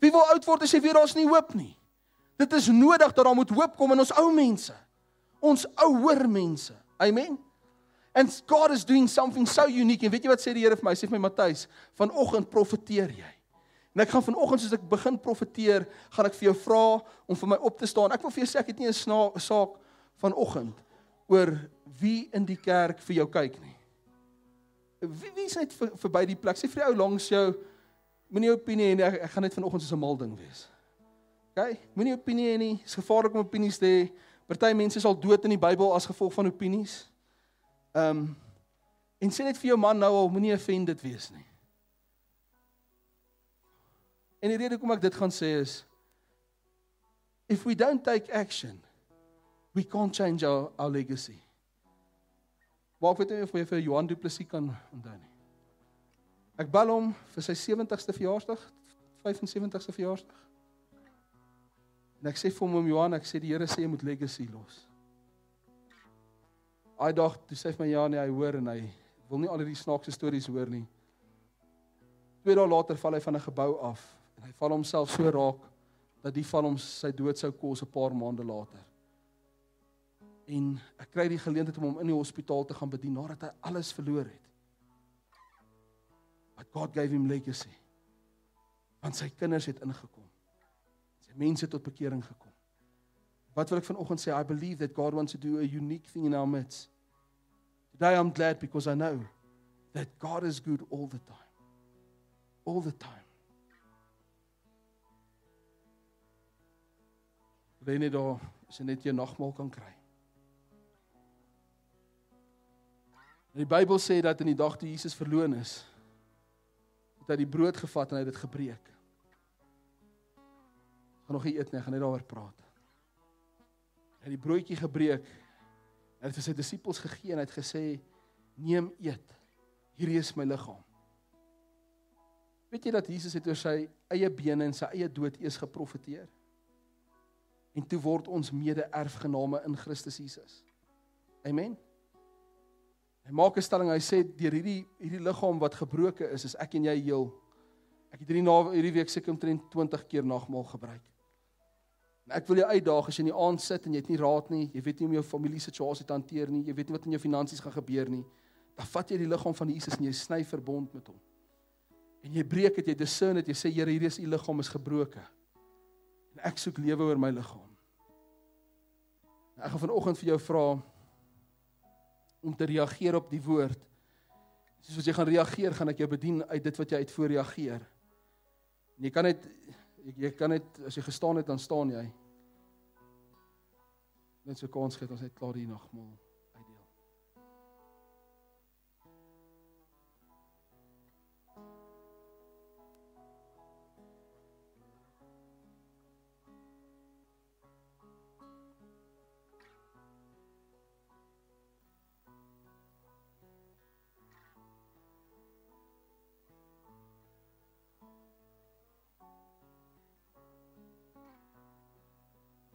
Wie wil oud word as jy weet daar's nie hoop nie? Dit is nodig dat daar moet hoop kom in ons ou mense. Ons ouer mense. Amen. And God is doing something so unique. En weet jy wat sê die Here vir my? Sê vir my Matthys, vanoggend profeteer jy. En ek gaan vanoggend soos ek begin profeteer, gaan ek vir jou vra om vir my op te staan. Ek wil vir jou sê ek het nie 'n saak vanoggend oor wie in die kerk vir jou kyk nie. Wie wie is net verby die plek? Sê vir die ou langs jou, Moenie opinie hê nie. Ek, ek gaan net vanoggend soos 'n mal ding wees. OK? Moenie opinie hê nie. Dit is gevaarlik om opinies te hê. Party mense sal dood in die Bybel as gevolg van opinies. Ehm um, en sê net vir jou man nou al moenie offended wees nie. En die rede hoekom ek dit gaan sê is if we don't take action, we can't change our our legacy. Maar ek weet nie of jy vir Johan Du Plessis kan onthou nie. Ek bel hom vir sy 70ste verjaarsdag, 75ste verjaarsdag. En ek sê vir hom, Johan, ek sê die Here sê jy moet legacy los. Hy dog, toe sê vir my ja nee, hy hoor en hy wil nie al hierdie snaakse stories hoor nie. Twee dae later val hy van 'n gebou af en hy val homself so raak dat die van hom sy dood sou kos 'n paar maande later. En ek kry die geleentheid om hom in die hospitaal te gaan bedien nadat hy alles verloor het. But God gave him legacy. Want sy kinders het ingekom. Sy mense tot bekering gekom. Wat wil ek vanoggend sê? I believe that God wants to do a unique thing in our midst. Today I'm glad because I know that God is good all the time. All the time. Wanneer daar as jy net jou nagmaal kan kry. Die Bybel sê dat in die dag toe Jesus verloon is, hy die brood gevat en hy dit gebreek. Gaan nog eet nie, gaan net daaroor praat. Hy het die broodjie gebreek. Hy het vir sy disippels gegee en hy het gesê: "Neem eet. Hierdie is my liggaam." Weet jy dat Jesus het oor sy eie bene en sy eie dood eers geprofeteer? En toe word ons mede-erfgename in Christus Jesus. Amen. Hy maak 'n stelling, hy sê deur hierdie hierdie liggaam wat gebroke is, is ek en jy heel. Ek het hierdie na hierdie week seker omtrent 20 keer nagmaal gebruik. En ek wil jou uitdaag as jy in die aand sit en jy het nie raad nie, jy weet nie hoe om jou familie situasie te hanteer nie, jy weet nie wat in jou finansies gaan gebeur nie, dan vat jy die liggaam van Jesus en jy sny verbond met hom. En jy breek dit, jy discern dit, jy sê Here, hierdie is u liggaam is gebroke. En ek soek lewe oor my liggaam. Ek gaan vanoggend vir jou vra om te reageer op die woord. Soos as jy gaan reageer, gaan ek jou bedien uit dit wat jy uit voor reageer. En jy kan net jy kan net as jy gestaan het dan staan jy. Net so kans gee ons net klaar hier nagmaal.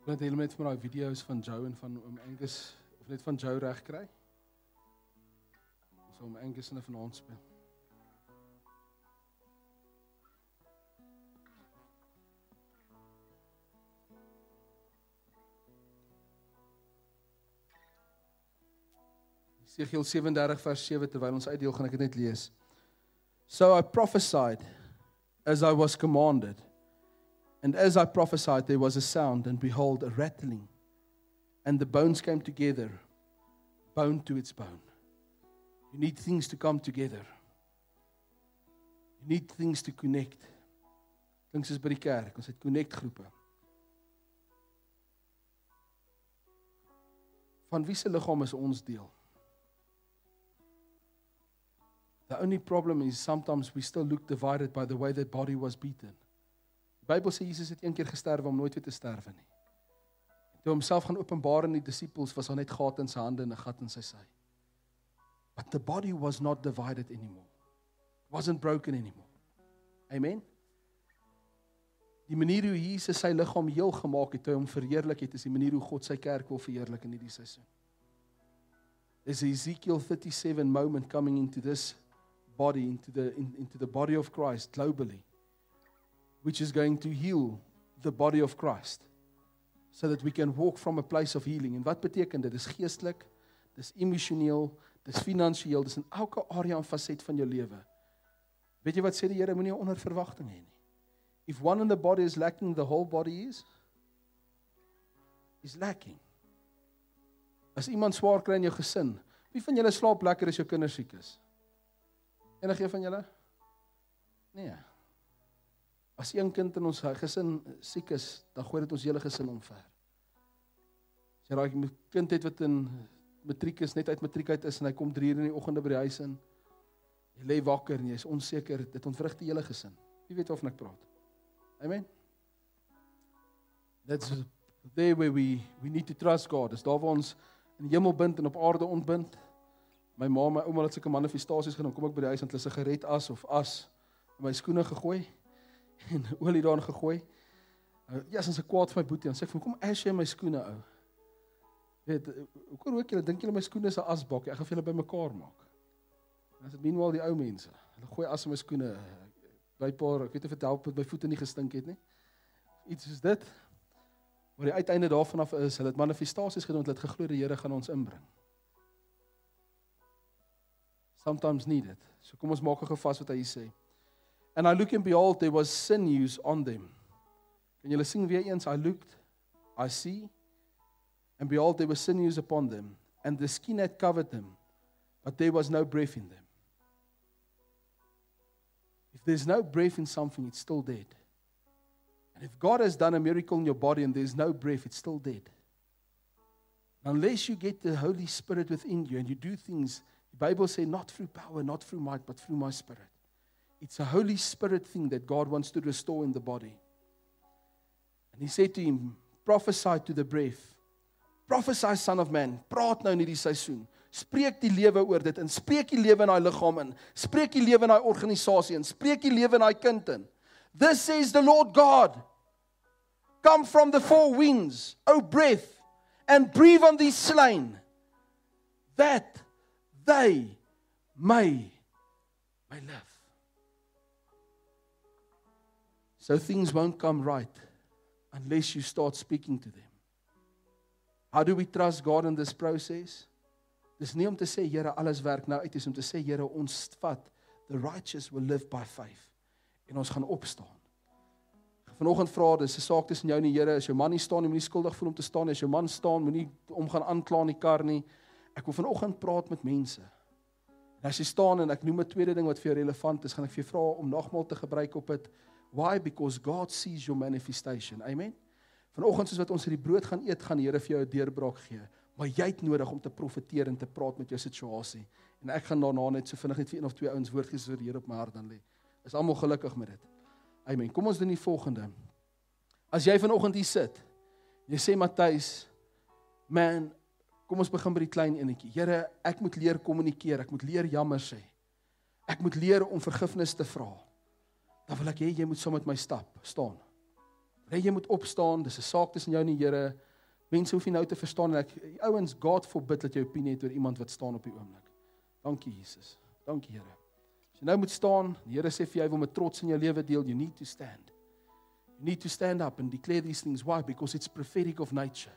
Wil jy net vir daai video's van Joe en van oom Angus of net van Joe reg kry? Ons oom Angus en van ons speel. Esegiel 37 vers 7 terwyl ons uitdeel gaan ek dit net lees. So I prophesied as I was commanded. And as I prophesied there was a sound and behold a rattling and the bones came together bone to its bone. You need things to come together. You need things to connect. Dink soos by die kerk, ons het connect groepe. Van wie se liggaam is ons deel? The only problem is sometimes we still look divided by the way that body was beaten. Die Bybel sê Jesus het een keer gesterf om nooit weer te sterwe nie. Toe homself gaan openbaar aan die disippels was daar net gate in sy hande en 'n gat in sy sy. But the body was not divided anymore. It wasn't broken anymore. Amen. Die manier hoe Jesus sy liggaam heel gemaak het, toe hom verheerlik het, is die manier hoe God sy kerk wil verheerlik in hierdie seisoen. Is Ezekiel 37 moment coming into this body into the in, into the body of Christ globally which is going to heal the body of Christ so that we can walk from a place of healing. En wat beteken dit? Dis geestelik, dis emosioneel, dis finansiëel, dis in elke area en faset van jou lewe. Weet jy wat sê die Here moenie onder verwagting hê nie. If one in the body is lacking, the whole body is is lacking. As iemand swaar kry in jou gesin, wie van julle slaap lekker as jou kinders siek is? Enige van julle? Nee. As een kind in ons gesin siek is, dan gooi dit ons hele gesin omver. As jy raai 'n kind het wat in matriek is, net uit matriek uit is en hy kom 3 uur in die oggende by die huis in. Jy lê wakker en jy's onseker, dit ontwrig die hele gesin. Wie weet of ek praat? Amen. That's there where we we need to trust God. Dis daar waar ons in die hemel bind en op aarde ontbind. My ma, my ouma het sulke manifestasies gedoen. Kom ek by die huis en hulle sigaret as of as in my skoene gegooi en olie daarin gegooi. Uh, ja, as 'n kwaad vir my boetie en sê ek vir kom as jy my skoene ou. Weet, hoe kan ook julle dink julle my skoene is 'n asbak? Ek gaan vir julle bymekaar maak. En as dit minwaal die ou mense. Hulle gooi as my skoene. By paar, ek weet nie vertel dat my voete nie gestink het nie. Iets soos dit. Maar die uiteinde daarvan af is hulle het manifestasies gedoen, hulle het geglo die Here gaan ons inbring sometimes needed. So kom ons maak 'n gevas wat hy sê. And I look and behold there was sinews on them. Kan julle sien weer eens I looked I see and behold there were sinews upon them and the skin had covered them but there was no breath in them. If there's no breath in something it's still dead. And if God has done a miracle in your body and there's no breath it's still dead. Unless you get the Holy Spirit within you and you do things the Bible says, not through power, not through might, but through my spirit. It's a Holy Spirit thing that God wants to restore in the body. And he said to him, prophesy to the breath. Prophesy son of man, praat nou in hierdie seisoen. Spreek die lewe oor dit en spreek die lewe in daai liggaam in. Spreek die lewe in daai organisasie in. Spreek die lewe in daai kind in. This says the Lord God. Come from the four winds, O breath, and breathe on these slain. That they may may live. So things won't come right unless you start speaking to them. How do we trust God in this process? Dis nie om te sê Here alles werk nou uit, dis om te sê Here ons vat the righteous will live by faith en ons gaan opstaan. Vanoggend vra dis 'n saak tussen jou en die Here. As jou man nie staan nie, moenie skuldig voel om te staan nie. As jou man staan, moenie om gaan aankla in die kar nie. Ek wil vanoggend praat met mense. En as jy staan en ek noem 'n tweede ding wat vir jou relevant is, gaan ek vir jou vra om nogmaal te gebruik op dit. Why? Because God sees your manifestation. Amen. Vanoggend soos wat ons hierdie brood gaan eet, gaan die Here vir jou 'n deurbraak gee. Maar jy het nodig om te profeteer en te praat met jou situasie. En ek gaan daarna net so vinnig net vir een of twee ouens woord gee sodat die Here op my hart dan lê. Is almal gelukkig met dit? Amen. Kom ons doen die volgende. As jy vanoggend hier sit, jy sê Matthys, man, Kom ons begin by die klein enetjie. Here, ek moet leer kommunikeer, ek moet leer jammer sê. Ek moet leer om vergifnis te vra. Dan wil ek hê jy moet saam met my stap, staan. Wanneer jy moet opstaan, dis 'n saak tussen jou en die Here. Mense hoef nie nou te verstaan en ek ouens God forbid dat jy opinie het oor iemand wat staan op die oomblik. Dankie Jesus. Dankie Here. As jy nou moet staan, die Here sê vir jou wil met trots in jou lewe deel, you need to stand. You need to stand up and declare these things why? Because it's prophetic of nature.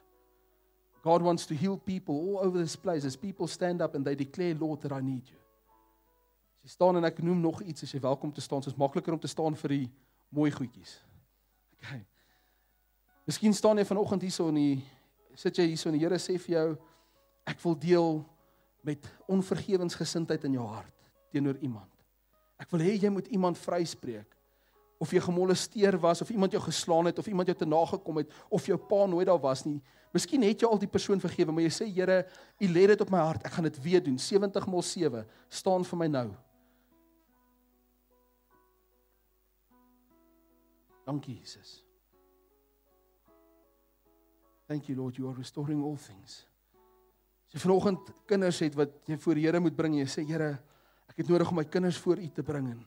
God wants to heal people all over this place as people stand up and they declare Lord that I need you. Jy staan en ek noem nog iets as jy welkom te staan, soos makliker om te staan vir die mooi goedjies. Okay. Miskien staan jy vanoggend hierso in die sit jy hierso en die Here sê vir jou ek wil deel met onvergewensgesindheid in jou hart teenoor iemand. Ek wil hê jy moet iemand vryspreek of jy gemolesteer was of iemand jou geslaan het of iemand jou te nagekom het of jou pa nooit daar was nie. Miskien het jy al die persoon vergewe, maar jy sê Here, U lê dit op my hart. Ek gaan dit weer doen. 70 mal 7 staan vir my nou. Dankie Jesus. Thank you Lord, you are restoring all things. As jy vanoggend kinders het wat jy voor die Here moet bring, jy sê Here, ek het nodig om my kinders voor U te bring en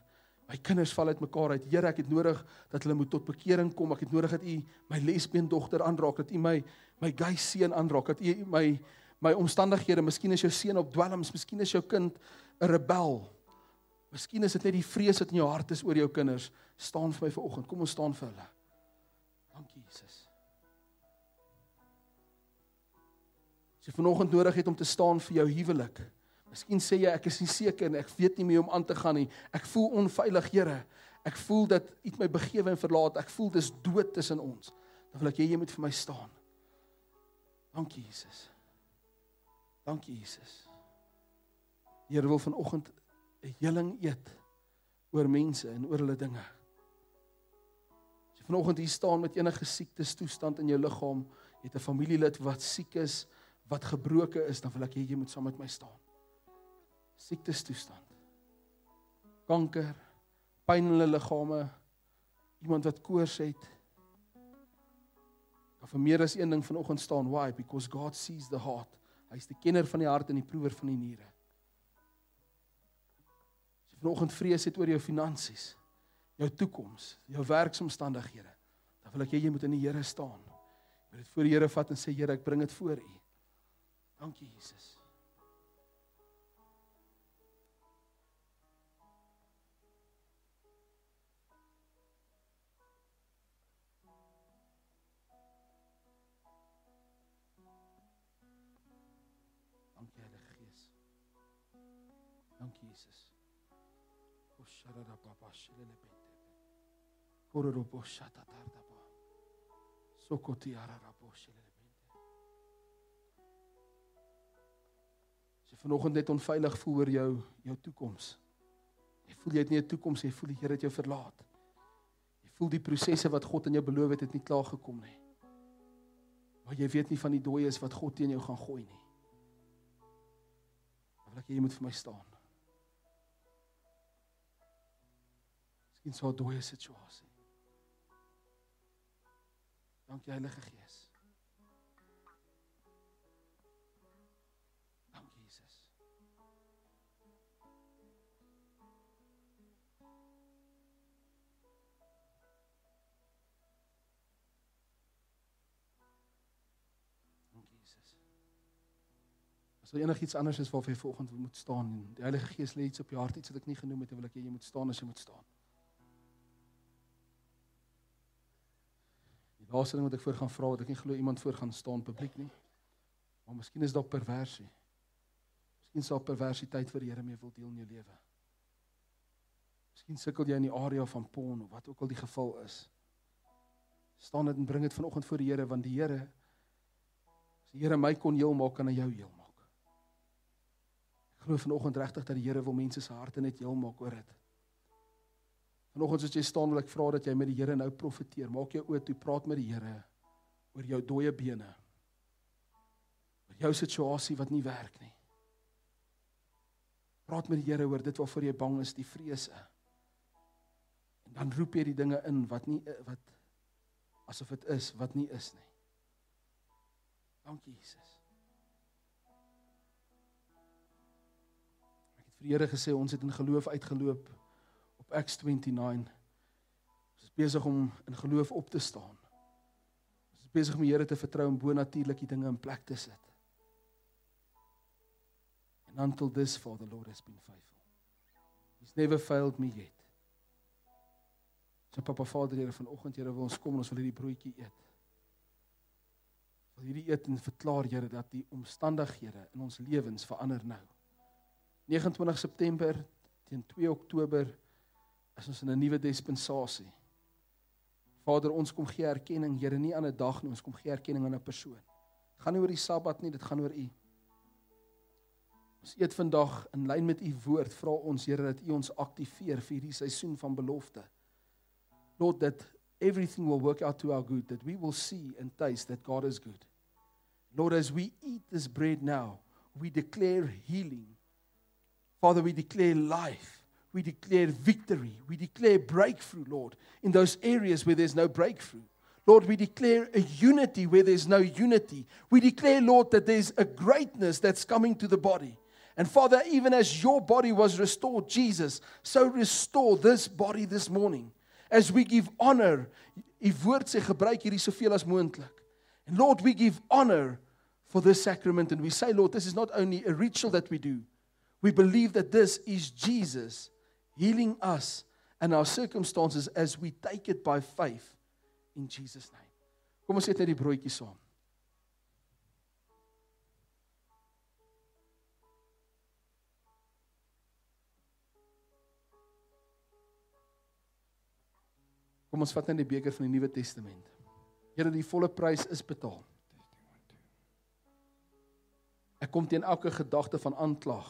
my kinders val uitmekaar uit. Here, ek het nodig dat hulle moet tot bekering kom. Ek het nodig dat U my lesbien dogter aanraak, dat U my my gay seun aanraak, dat U my my omstandighede, miskien is jou seun op dwelms, miskien is jou kind 'n rebel. Miskien is dit net die vrees wat in jou hart is oor jou kinders. Staan vir my vanoggend. Kom ons staan vir hulle. Dankie Jesus. As jy vanoggend nodig het om te staan vir jou huwelik. Miskien sê jy ek is nie seker en ek weet nie meer hoe om aan te gaan nie. Ek voel onveilig, Here. Ek voel dat U my begewe en verlaat. Ek voel dis dood tussen ons. Dan wil ek jy moet vir my staan. Dankie Jesus. Dankie Jesus. Here wil vanoggend 'n heling eet oor mense en oor hulle dinge. As jy vanoggend hier staan met enige siektes toestand in jou liggaam, het 'n familielid wat siek is, wat gebroken is, dan wil ek hê jy moet saam met my staan. Siektes toestand. Kanker, pyn in hulle liggame, iemand wat koors het. Of vir meer as een ding vanoggend staan, why? Because God sees the heart. Hy is die kenner van die hart en die proewer van die niere vanoggend vrees het oor jou finansies, jou toekoms, jou werksomstandighede, dan wil ek hê jy moet in die Here staan. Jy moet dit voor die Here vat en sê Here, ek bring dit voor U. Dankie Jesus. Kororo bo shata tarda bo. Sokoti arara bo shilele bente. As jy vanoggend net onveilig voel oor jou jou toekoms. Jy voel jy het nie 'n toekoms jy voel die Here het jou verlaat. Jy voel die prosesse wat God aan jou beloof het het nie klaar gekom nie. Maar jy weet nie van die dooies wat God teen jou gaan gooi nie. Dan wil ek jy moet vir my staan. Miskien so 'n dooie situasie. Dankie Heilige Gees. Dankie Jesus. Dankie Jesus. As er enigiets anders is waarvoor jy vanoggend moet staan en die Heilige Gees lê iets op jou hart iets wat ek nie genoem het, wil ek jy moet staan as jy moet staan. Laaste ding wat ek voor gaan vra wat ek nie glo iemand voor gaan staan publiek nie. Maar miskien is daar perversie. Miskien sal perversiteit vir die Here mee wil deel in jou lewe. Miskien sukkel jy in die area van porn of wat ook al die geval is. Staan dit en bring dit vanoggend voor die Here want die Here as die Here my kon heel maak kan hy jou heel maak. Ek glo vanoggend regtig dat die Here wil mense se harte net heel maak oor dit. Vanoggend as jy staan wil ek vra dat jy met die Here nou profeteer. Maak jou oë toe, praat met die Here oor jou dooie bene. oor jou situasie wat nie werk nie. Praat met die Here oor dit waarvoor jy bang is, die vrese. En dan roep jy die dinge in wat nie wat asof dit is wat nie is nie. Dankie Jesus. Ek het vir die Here gesê ons het in geloof uitgeloop Acts 29. Ons is besig om in geloof op te staan. Ons besig om die Here te vertrou om bonatuurlike dinge in plek te sit. And until this far the Lord has been faithful. He's never failed me yet. So Papa Vader, Here vanoggend, Here wil ons kom en ons wil hierdie broodjie eet. Wil hierdie eet en verklaar Here dat die omstandighede in ons lewens verander nou. 29 September teen 2 Oktober is ons in 'n nuwe dispensasie. Vader, ons kom gee erkenning, Here, nie aan 'n dag nie, ons kom gee erkenning aan 'n persoon. Dit gaan nie oor die Sabbat nie, dit gaan oor U. Ons eet vandag in lyn met U woord, vra ons Here dat U ons aktiveer vir hierdie seisoen van belofte. Lord that everything will work out to our good that we will see and taste that God is good. Lord as we eat this bread now, we declare healing. Father, we declare life. We declare victory. We declare breakthrough, Lord, in those areas where there's no breakthrough. Lord, we declare a unity where there's no unity. We declare, Lord, that there's a greatness that's coming to the body. And Father, even as your body was restored, Jesus, so restore this body this morning. As we give honor. And Lord, we give honor for this sacrament and we say, Lord, this is not only a ritual that we do. We believe that this is Jesus healing us and our circumstances as we take it by faith in Jesus name. Kom ons eet net die broodjie saam. Kom ons vat net die beker van die Nuwe Testament. Here, die volle prys is betaal. Ek kom teen elke gedagte van aanklag.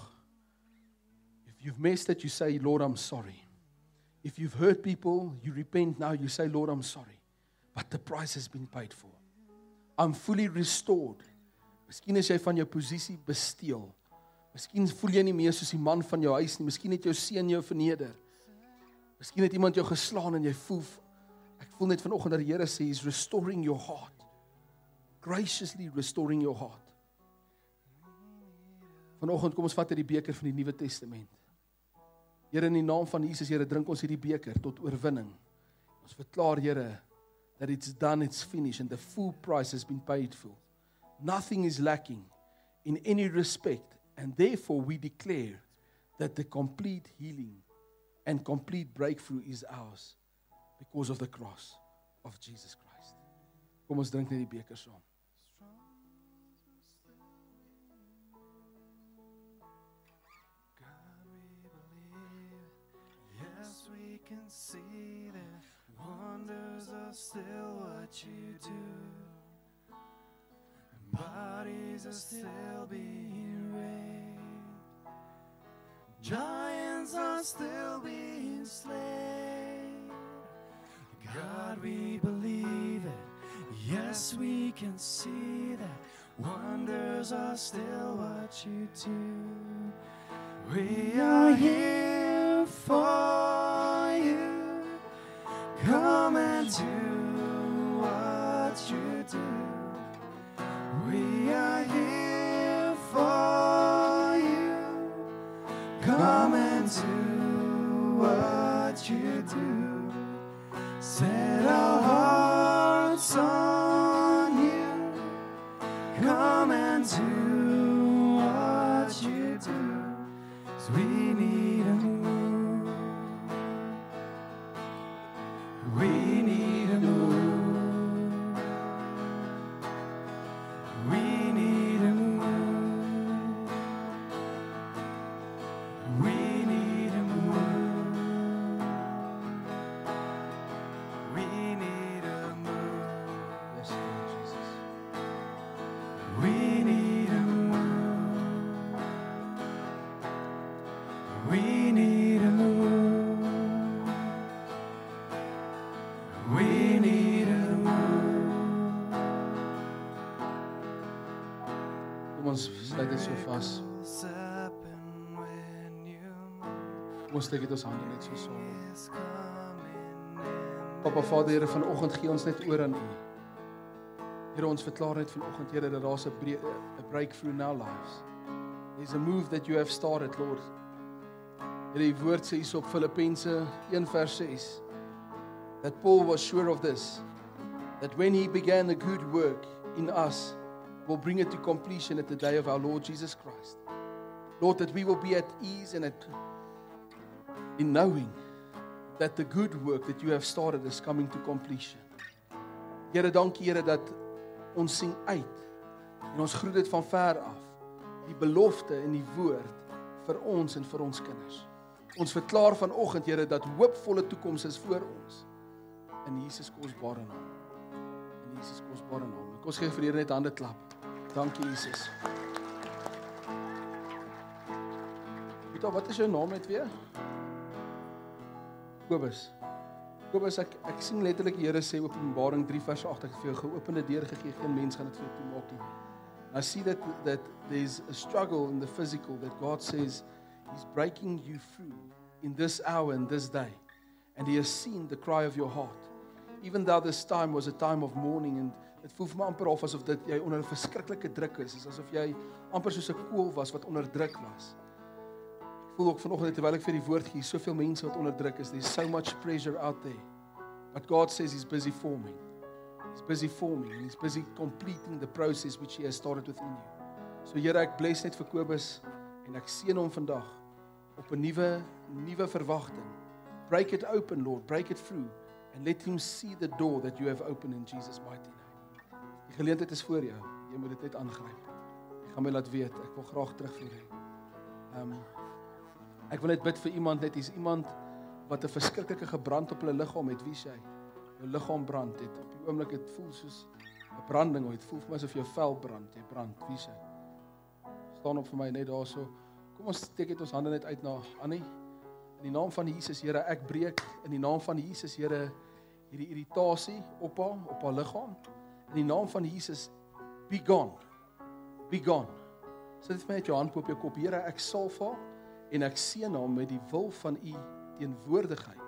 You've messed it, you say, Lord, I'm sorry. If you've hurt people, you repent now, you say, Lord, I'm sorry. But the price has been paid for. I'm fully restored. Miskien is jy van jou posisie besteel. Miskien voel jy nie meer soos die man van jou huis nie. Miskien het jou seun jou verneder. Miskien het iemand jou geslaan en jy voel ek voel net vanoggend dat die Here sê he's restoring your heart. Graciously restoring your heart. Vanoggend kom ons vat uit die beker van die Nuwe Testament. Here in die naam van Jesus, Here, drink ons hierdie beker tot oorwinning. Ons verklaar, Here, that it's done, it's finished and the full price has been paid for. Nothing is lacking in any respect and therefore we declare that the complete healing and complete breakthrough is ours because of the cross of Jesus Christ. Kom ons drink net die beker saam. Can see that wonders are still what you do. And bodies are still being raised. Giants are still being slain. God, we believe it. Yes, we can see that wonders are still what you do. We are here for Come sluit dit so vas. Ons steek dit ons hande net so saam. Papa Vader, Here, vanoggend gee ons net oor aan U. Here, ons verklaar net vanoggend, Here, dat daar's 'n 'n breakthrough in our lives. There's a move that you have started, Lord. Here, die woord sê hier op Filippense 1 vers 6 that Paul was sure of this that when he began the good work in us will bring it to completion at the day of our Lord Jesus Christ. Lord, that we will be at ease and at in knowing that the good work that you have started is coming to completion. Here, dankie Here dat ons sien uit en ons groet dit van ver af. Die belofte in die woord vir ons en vir ons kinders. Ons verklaar vanoggend Here dat hoopvolle toekoms is voor ons in Jesus kosbare naam. In Jesus kosbare naam. Kom ons gee vir Here net hande klap. Dankie Jesus. Pieter, wat is jou naam net weer? Kobus. Kobus ek ek sien letterlik die Here sê Openbaring 3 vers 8 ek het vir jou geopende deur gegee geen mens gaan dit vir jou toemaak nie. I see that that there's a struggle in the physical that God says he's breaking you through in this hour and this day and he has seen the cry of your heart. Even though this time was a time of mourning and dit voel vir my amper of asof dit jy onder 'n verskriklike druk is, is asof jy amper soos 'n koel was wat onder druk was voel ook vanoggend terwyl ek vir die woord gee, soveel mense wat onderdruk is. There's so much pressure out there. But God says he's busy forming. He's busy forming and he's busy completing the process which he has started within you. So Here, ek bless net vir Kobus en ek seën hom vandag op 'n nuwe nuwe verwagting. Break it open, Lord. Break it through and let him see the door that you have opened in Jesus mighty name. Die geleentheid is voor jou. Jy moet dit net aangryp. Ek gaan my laat weet. Ek wil graag terugvoer hê. Ehm um, Ek wil net bid vir iemand net hier's iemand wat 'n verskriklike gebrand op hulle liggaam het. Wie sê? Jou liggaam brand het. Op die oomblik het voel soos 'n branding, dit voel vir my asof jou vel brand. Jy brand. Wie sê? Staan op vir my net daarso. Kom ons steek dit ons hande net uit na Annie. In die naam van Jesus Here, ek breek in die naam van Jesus Here hierdie irritasie op haar, op haar liggaam. In die naam van Jesus be gone. Be gone. Sit dit vir my met jou hand op jou kop. Here, ek salf haar en ek seën hom met die wil van u teenwoordigheid.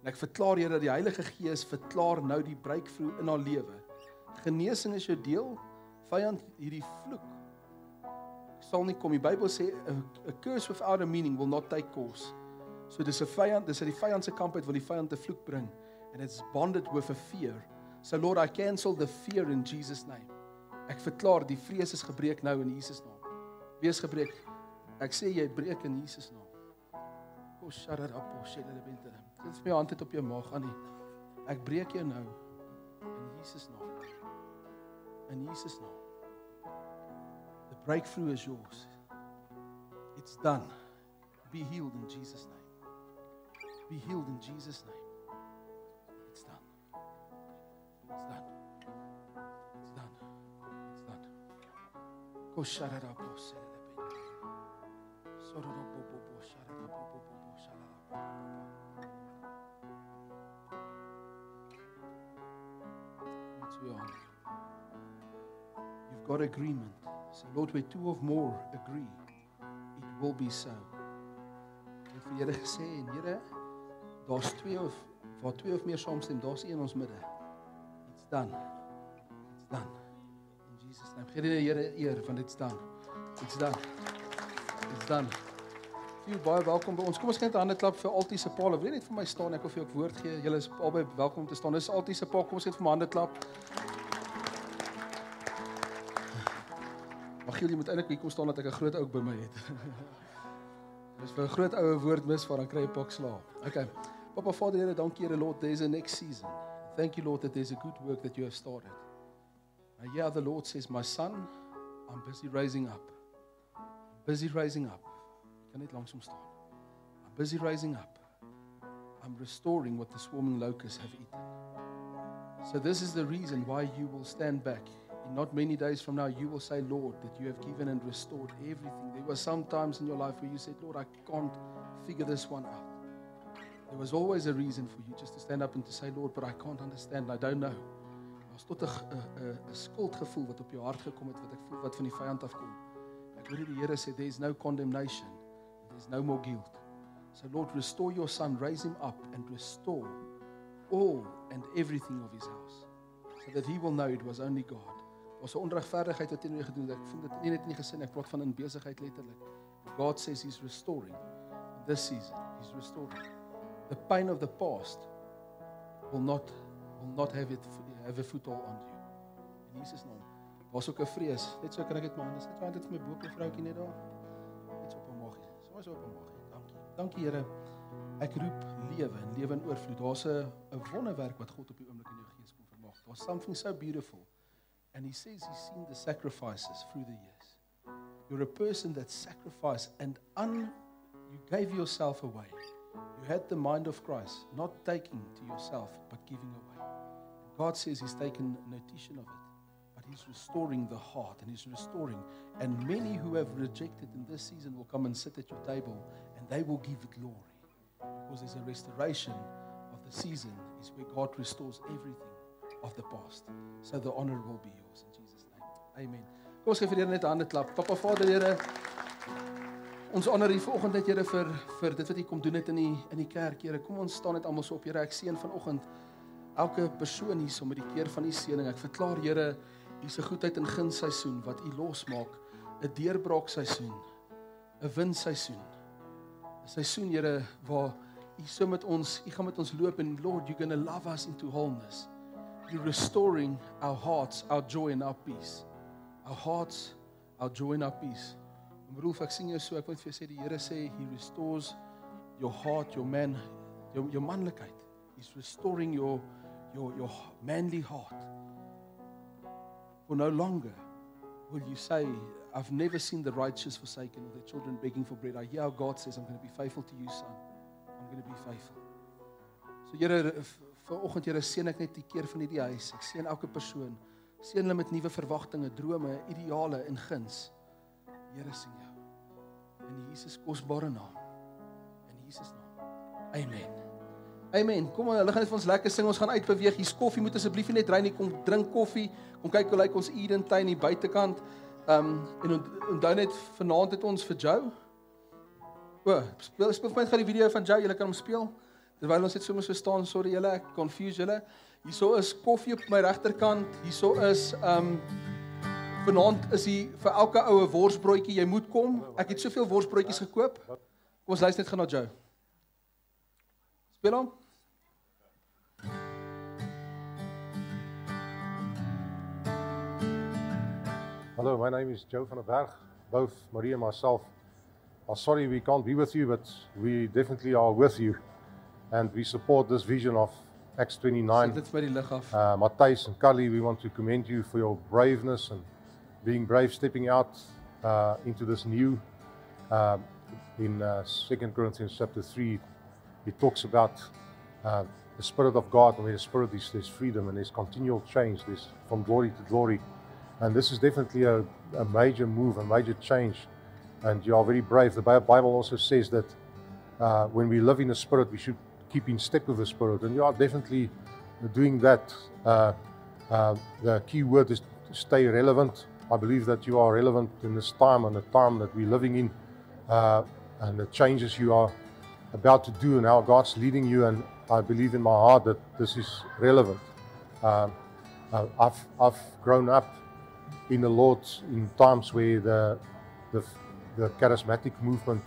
En ek verklaar Here dat die Heilige Gees verklaar nou die breakthrough in haar lewe. Genesing is jou deel. Vyand hierdie vloek sal nie kom. Die Bybel sê a curse without a meaning will not take course. So dis 'n vyand, dis uit die vyand se kamp uit wil die vyand 'n vloek bring and it's bonded with a fear. So Lord, I cancel the fear in Jesus name. Ek verklaar die vrees is gebreek nou in Jesus naam. Wees gebreek Ek sê jy breek in Jesus naam. O shararapo shelebente. Sit my hand net op jou maag aan nie. Ek breek jou nou in Jesus naam. In Jesus naam. The breakthrough is yours. It's done. Be healed in Jesus name. Be healed in Jesus name. You've got agreement. So Lord, where two of more agree, it will be so. Het vir Here gesê en Here, daar's twee of waar twee of meer saamstem, daar's een in ons midde. It's done. It's done. Name. Gee die Here eer van dit's done. It's done. It's done. Jy baie welkom by ons. Kom ons gee net 'n hande klap vir Altie se pa. Wil jy net vir my staan? Ek wil vir jou ook woord gee. Julle is albei welkom om te staan. Dis Altie se pa. Kom ons gee vir my hande klap. Mag jy moet eintlik hier kom staan dat ek 'n groot ou by my het. Dis vir 'n groot oue woord mis van dan kry jy pak slaap. Okay. Papa Vader Here, dankie Here Lord, there's a next season. Thank you Lord that there's a good work that you have started. And yeah, the Lord says, "My son, I'm busy raising up. Busy raising up." Kan net langsom staan. I'm busy raising up. I'm restoring what the swarming locusts have eaten. So this is the reason why you will stand back. In not many days from now you will say, "Lord, that you have given and restored everything." There were some times in your life where you said, "Lord, I can't figure this one out." There was always a reason for you just to stand up and to say, "Lord, but I can't understand. I don't know." Daar's tot 'n 'n 'n skuldgevoel wat op jou hart gekom het wat ek voel wat van die vyand afkom. Ek hoor die Here sê there is no condemnation. There's no more guilt. So, Lord, restore your son, raise him up, and restore all and everything of his house, so that he will know it was only God. Ons onregverdigheid wat teenoor gedoen het. Ek voel dit nie net in die gesin, ek praat van in besigheid letterlik. God says he's restoring in this season. He's restoring. The pain of the past will not will not have it have a foothold on you. In Jesus naam. Daar's ook 'n vrees. Net so kan ek dit maar anders. Net want dit vir my bo op die vroutjie net daar. Net so op hom maagie. Soms op hom maagie. Dankie. Dankie Here. Ek roep lewe en lewe in oorvloed. Daar's 'n 'n wonderwerk wat God op die oomblik in jou gees kom vermaak. Daar's something so beautiful. And he says he's seen the sacrifices through the years. You're a person that sacrificed and un you gave yourself away. You had the mind of Christ, not taking to yourself, but giving away. God says He's taken notition of it, but He's restoring the heart and He's restoring. And many who have rejected in this season will come and sit at your table and they will give glory. Because there's a restoration of the season, is where God restores everything of the past. So the honor will be yours in Jesus' name. Amen. Kom ons gee vir Here net 'n hande klap. Papa Vader Here, ons honor U vanoggend net Here vir vir dit wat U kom doen het in die in die kerk, Here. Kom ons staan net almal so op, Here. Ek seën vanoggend elke persoon hierso met die keer van U seëning. Ek verklaar Here, hier's 'n goedheid in gunsseisoen wat U losmaak, 'n deurbraak seisoen, 'n winseisoen. 'n Seisoen, Here, waar U so met ons, U gaan met ons loop en Lord, you're going to love us into wholeness. You're restoring our hearts, our joy and our peace. Our hearts, our joy and our peace. En Rolf, ek sien jou so, ek wil net vir jou sê die Here sê he restores your heart, your man, jou jou manlikheid. He's restoring your your your manly heart. For no longer will you say I've never seen the righteous forsaken or their children begging for bread. I hear how God says I'm going to be faithful to you son. I'm going to be faithful. So Here vanoggend Here seën ek net die keer van hierdie huis. Ek seën elke persoon. Seën hulle met nuwe verwagtinge, drome, ideale en guns. Here sien jou. In Jesus kosbare naam. In Jesus naam. Amen. Amen. Kom aan, hulle gaan net vir ons lekker sing. Ons gaan uitbeweeg. Hier's koffie. Moet asseblief nie net ry nie. Kom drink koffie. Kom kyk hoe lyk ons Eden tuin hier buitekant. Ehm um, en ont, onthou net vanaand het ons vir Joe. O, speel speel vir my gou die video van Joe. Julle kan hom speel. Terwyl ons net sommer so staan, sorry julle, ek confuse julle. Hierso is koffie op my regterkant. Hierso is ehm um, vanaand is hier vir elke oue worsbroodjie. Jy moet kom. Ek het soveel worsbroodjies gekoop. Kom ons luister net gou na Joe. Speel hom. Hello, my name is Joe van der Berg. Both Marie and myself are sorry we can't be with you, but we definitely are with you. And we support this vision of Acts Sit 29. dit vir die lig af. Uh, Matthijs and Kali, we want to commend you for your braveness and being brave, stepping out uh, into this new. Uh, in uh, 2 Corinthians chapter 3, it talks about uh, the Spirit of God, and where the Spirit is, there's freedom and there's continual change, there's from glory to glory. And this is definitely a, a major move, a major change. And you are very brave. The Bible also says that uh, when we live in the Spirit, we should keep in step with the Spirit. And you are definitely doing that. Uh, uh, the key word is stay relevant. I believe that you are relevant in this time and the time that we're living in, uh, and the changes you are about to do, and how God's leading you. And I believe in my heart that this is relevant. Um, uh, I've I've grown up in the Lord in times where the the, the charismatic movement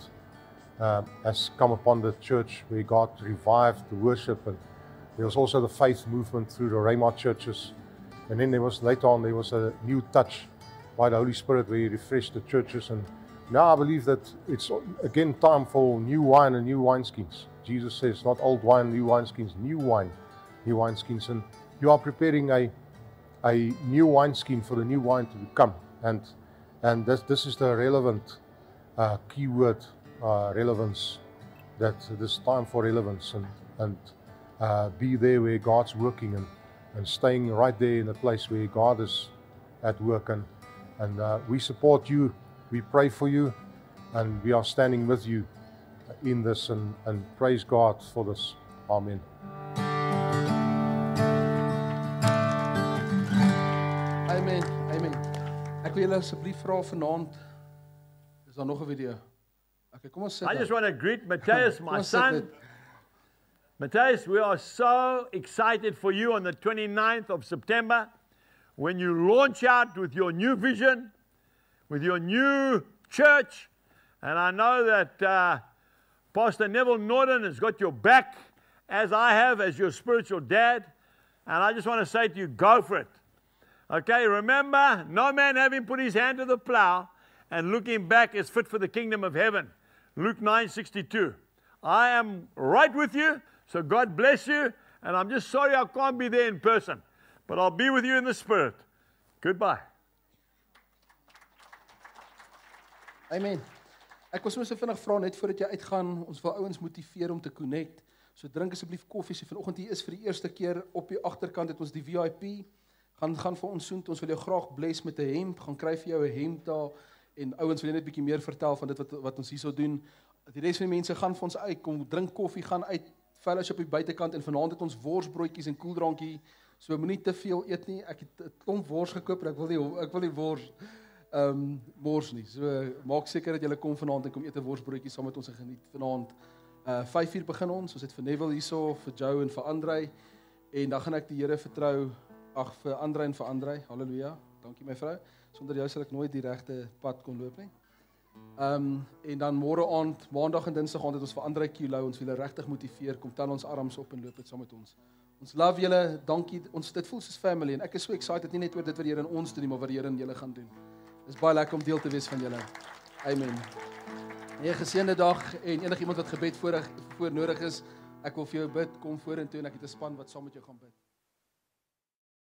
uh, has come upon the church, where God revived the worship, and there was also the faith movement through the Rhema churches, and then there was later on there was a new touch by the Holy Spirit where He refreshed the churches, and now I believe that it's again time for new wine and new wineskins. Jesus says, not old wine, new wineskins, new wine, new wineskins, and you are preparing a a new wineskin for the new wine to come. And and this this is the relevant uh, keyword uh, relevance. That this time for relevance and and uh, be there where God's working and and staying right there in the place where God is at work and and uh, we support you. We pray for you, and we are standing with you in this and and praise God for this. Amen. Amen. Amen. Ek wil julle asseblief vra vanaand is daar nog 'n video? Okay, kom ons sit. I just want to greet Matthias, my son. Matthias, we are so excited for you on the 29th of September when you launch out with your new vision, with your new church. And I know that uh, Pastor Neville Norton has got your back, as I have, as your spiritual dad. And I just want to say to you, go for it. Okay, remember, no man having put his hand to the plow and looking back is fit for the kingdom of heaven. Luke 9:62. I am right with you, so God bless you, and I'm just sorry I can't be there in person, but I'll be with you in the spirit. Goodbye. Amen. Ek was sommer so vinnig vra net voordat jy uitgaan, ons wil ouens motiveer om te connect. So drink asseblief koffie. So vanoggend hier is vir die eerste keer op die agterkant het ons die VIP. Gaan gaan vir ons soont. Ons wil jou graag bless met 'n hemp. Gaan kry vir jou 'n hemp daar en ouens wil jy net bietjie meer vertel van dit wat wat ons hierso doen. Die res van die mense gaan vir ons uit, kom drink koffie, gaan uit fellowship op die buitekant en vanaand het ons worsbroodjies en koeldrankie. So moenie te veel eet nie. Ek het 'n klomp wors gekoop en ek wil nie ek wil nie wors ehm um, mors nie. So maak seker dat jy kom vanaand en kom eet 'n worsbroodjie saam met ons en geniet vanaand. Uh 5uur begin ons. Ons het vir Neville hierso, vir Joe en vir Andrei en dan gaan ek die Here vertrou ag vir Andrei en vir Andrei. Halleluja. Dankie my vrou. Sonder jou sal ek nooit die regte pad kon loop nie. Ehm um, en dan môre aand, maandag en dinsdag aand het ons vir Andrei Kilo ons wil hulle regtig motiveer kom tel ons arms op en loop dit saam met ons. Ons love julle. Dankie. Ons dit voel soos family en ek is so excited nie net oor dit wat die Here in ons doen nie, maar wat die Here in julle gaan doen. Dis baie lekker om deel te wees van julle. Amen. 'n Geseënde dag en enigiemand wat gebed voorig voor nodig is, ek wil vir jou bid, kom vorentoe en ek het 'n span wat saam met jou gaan bid.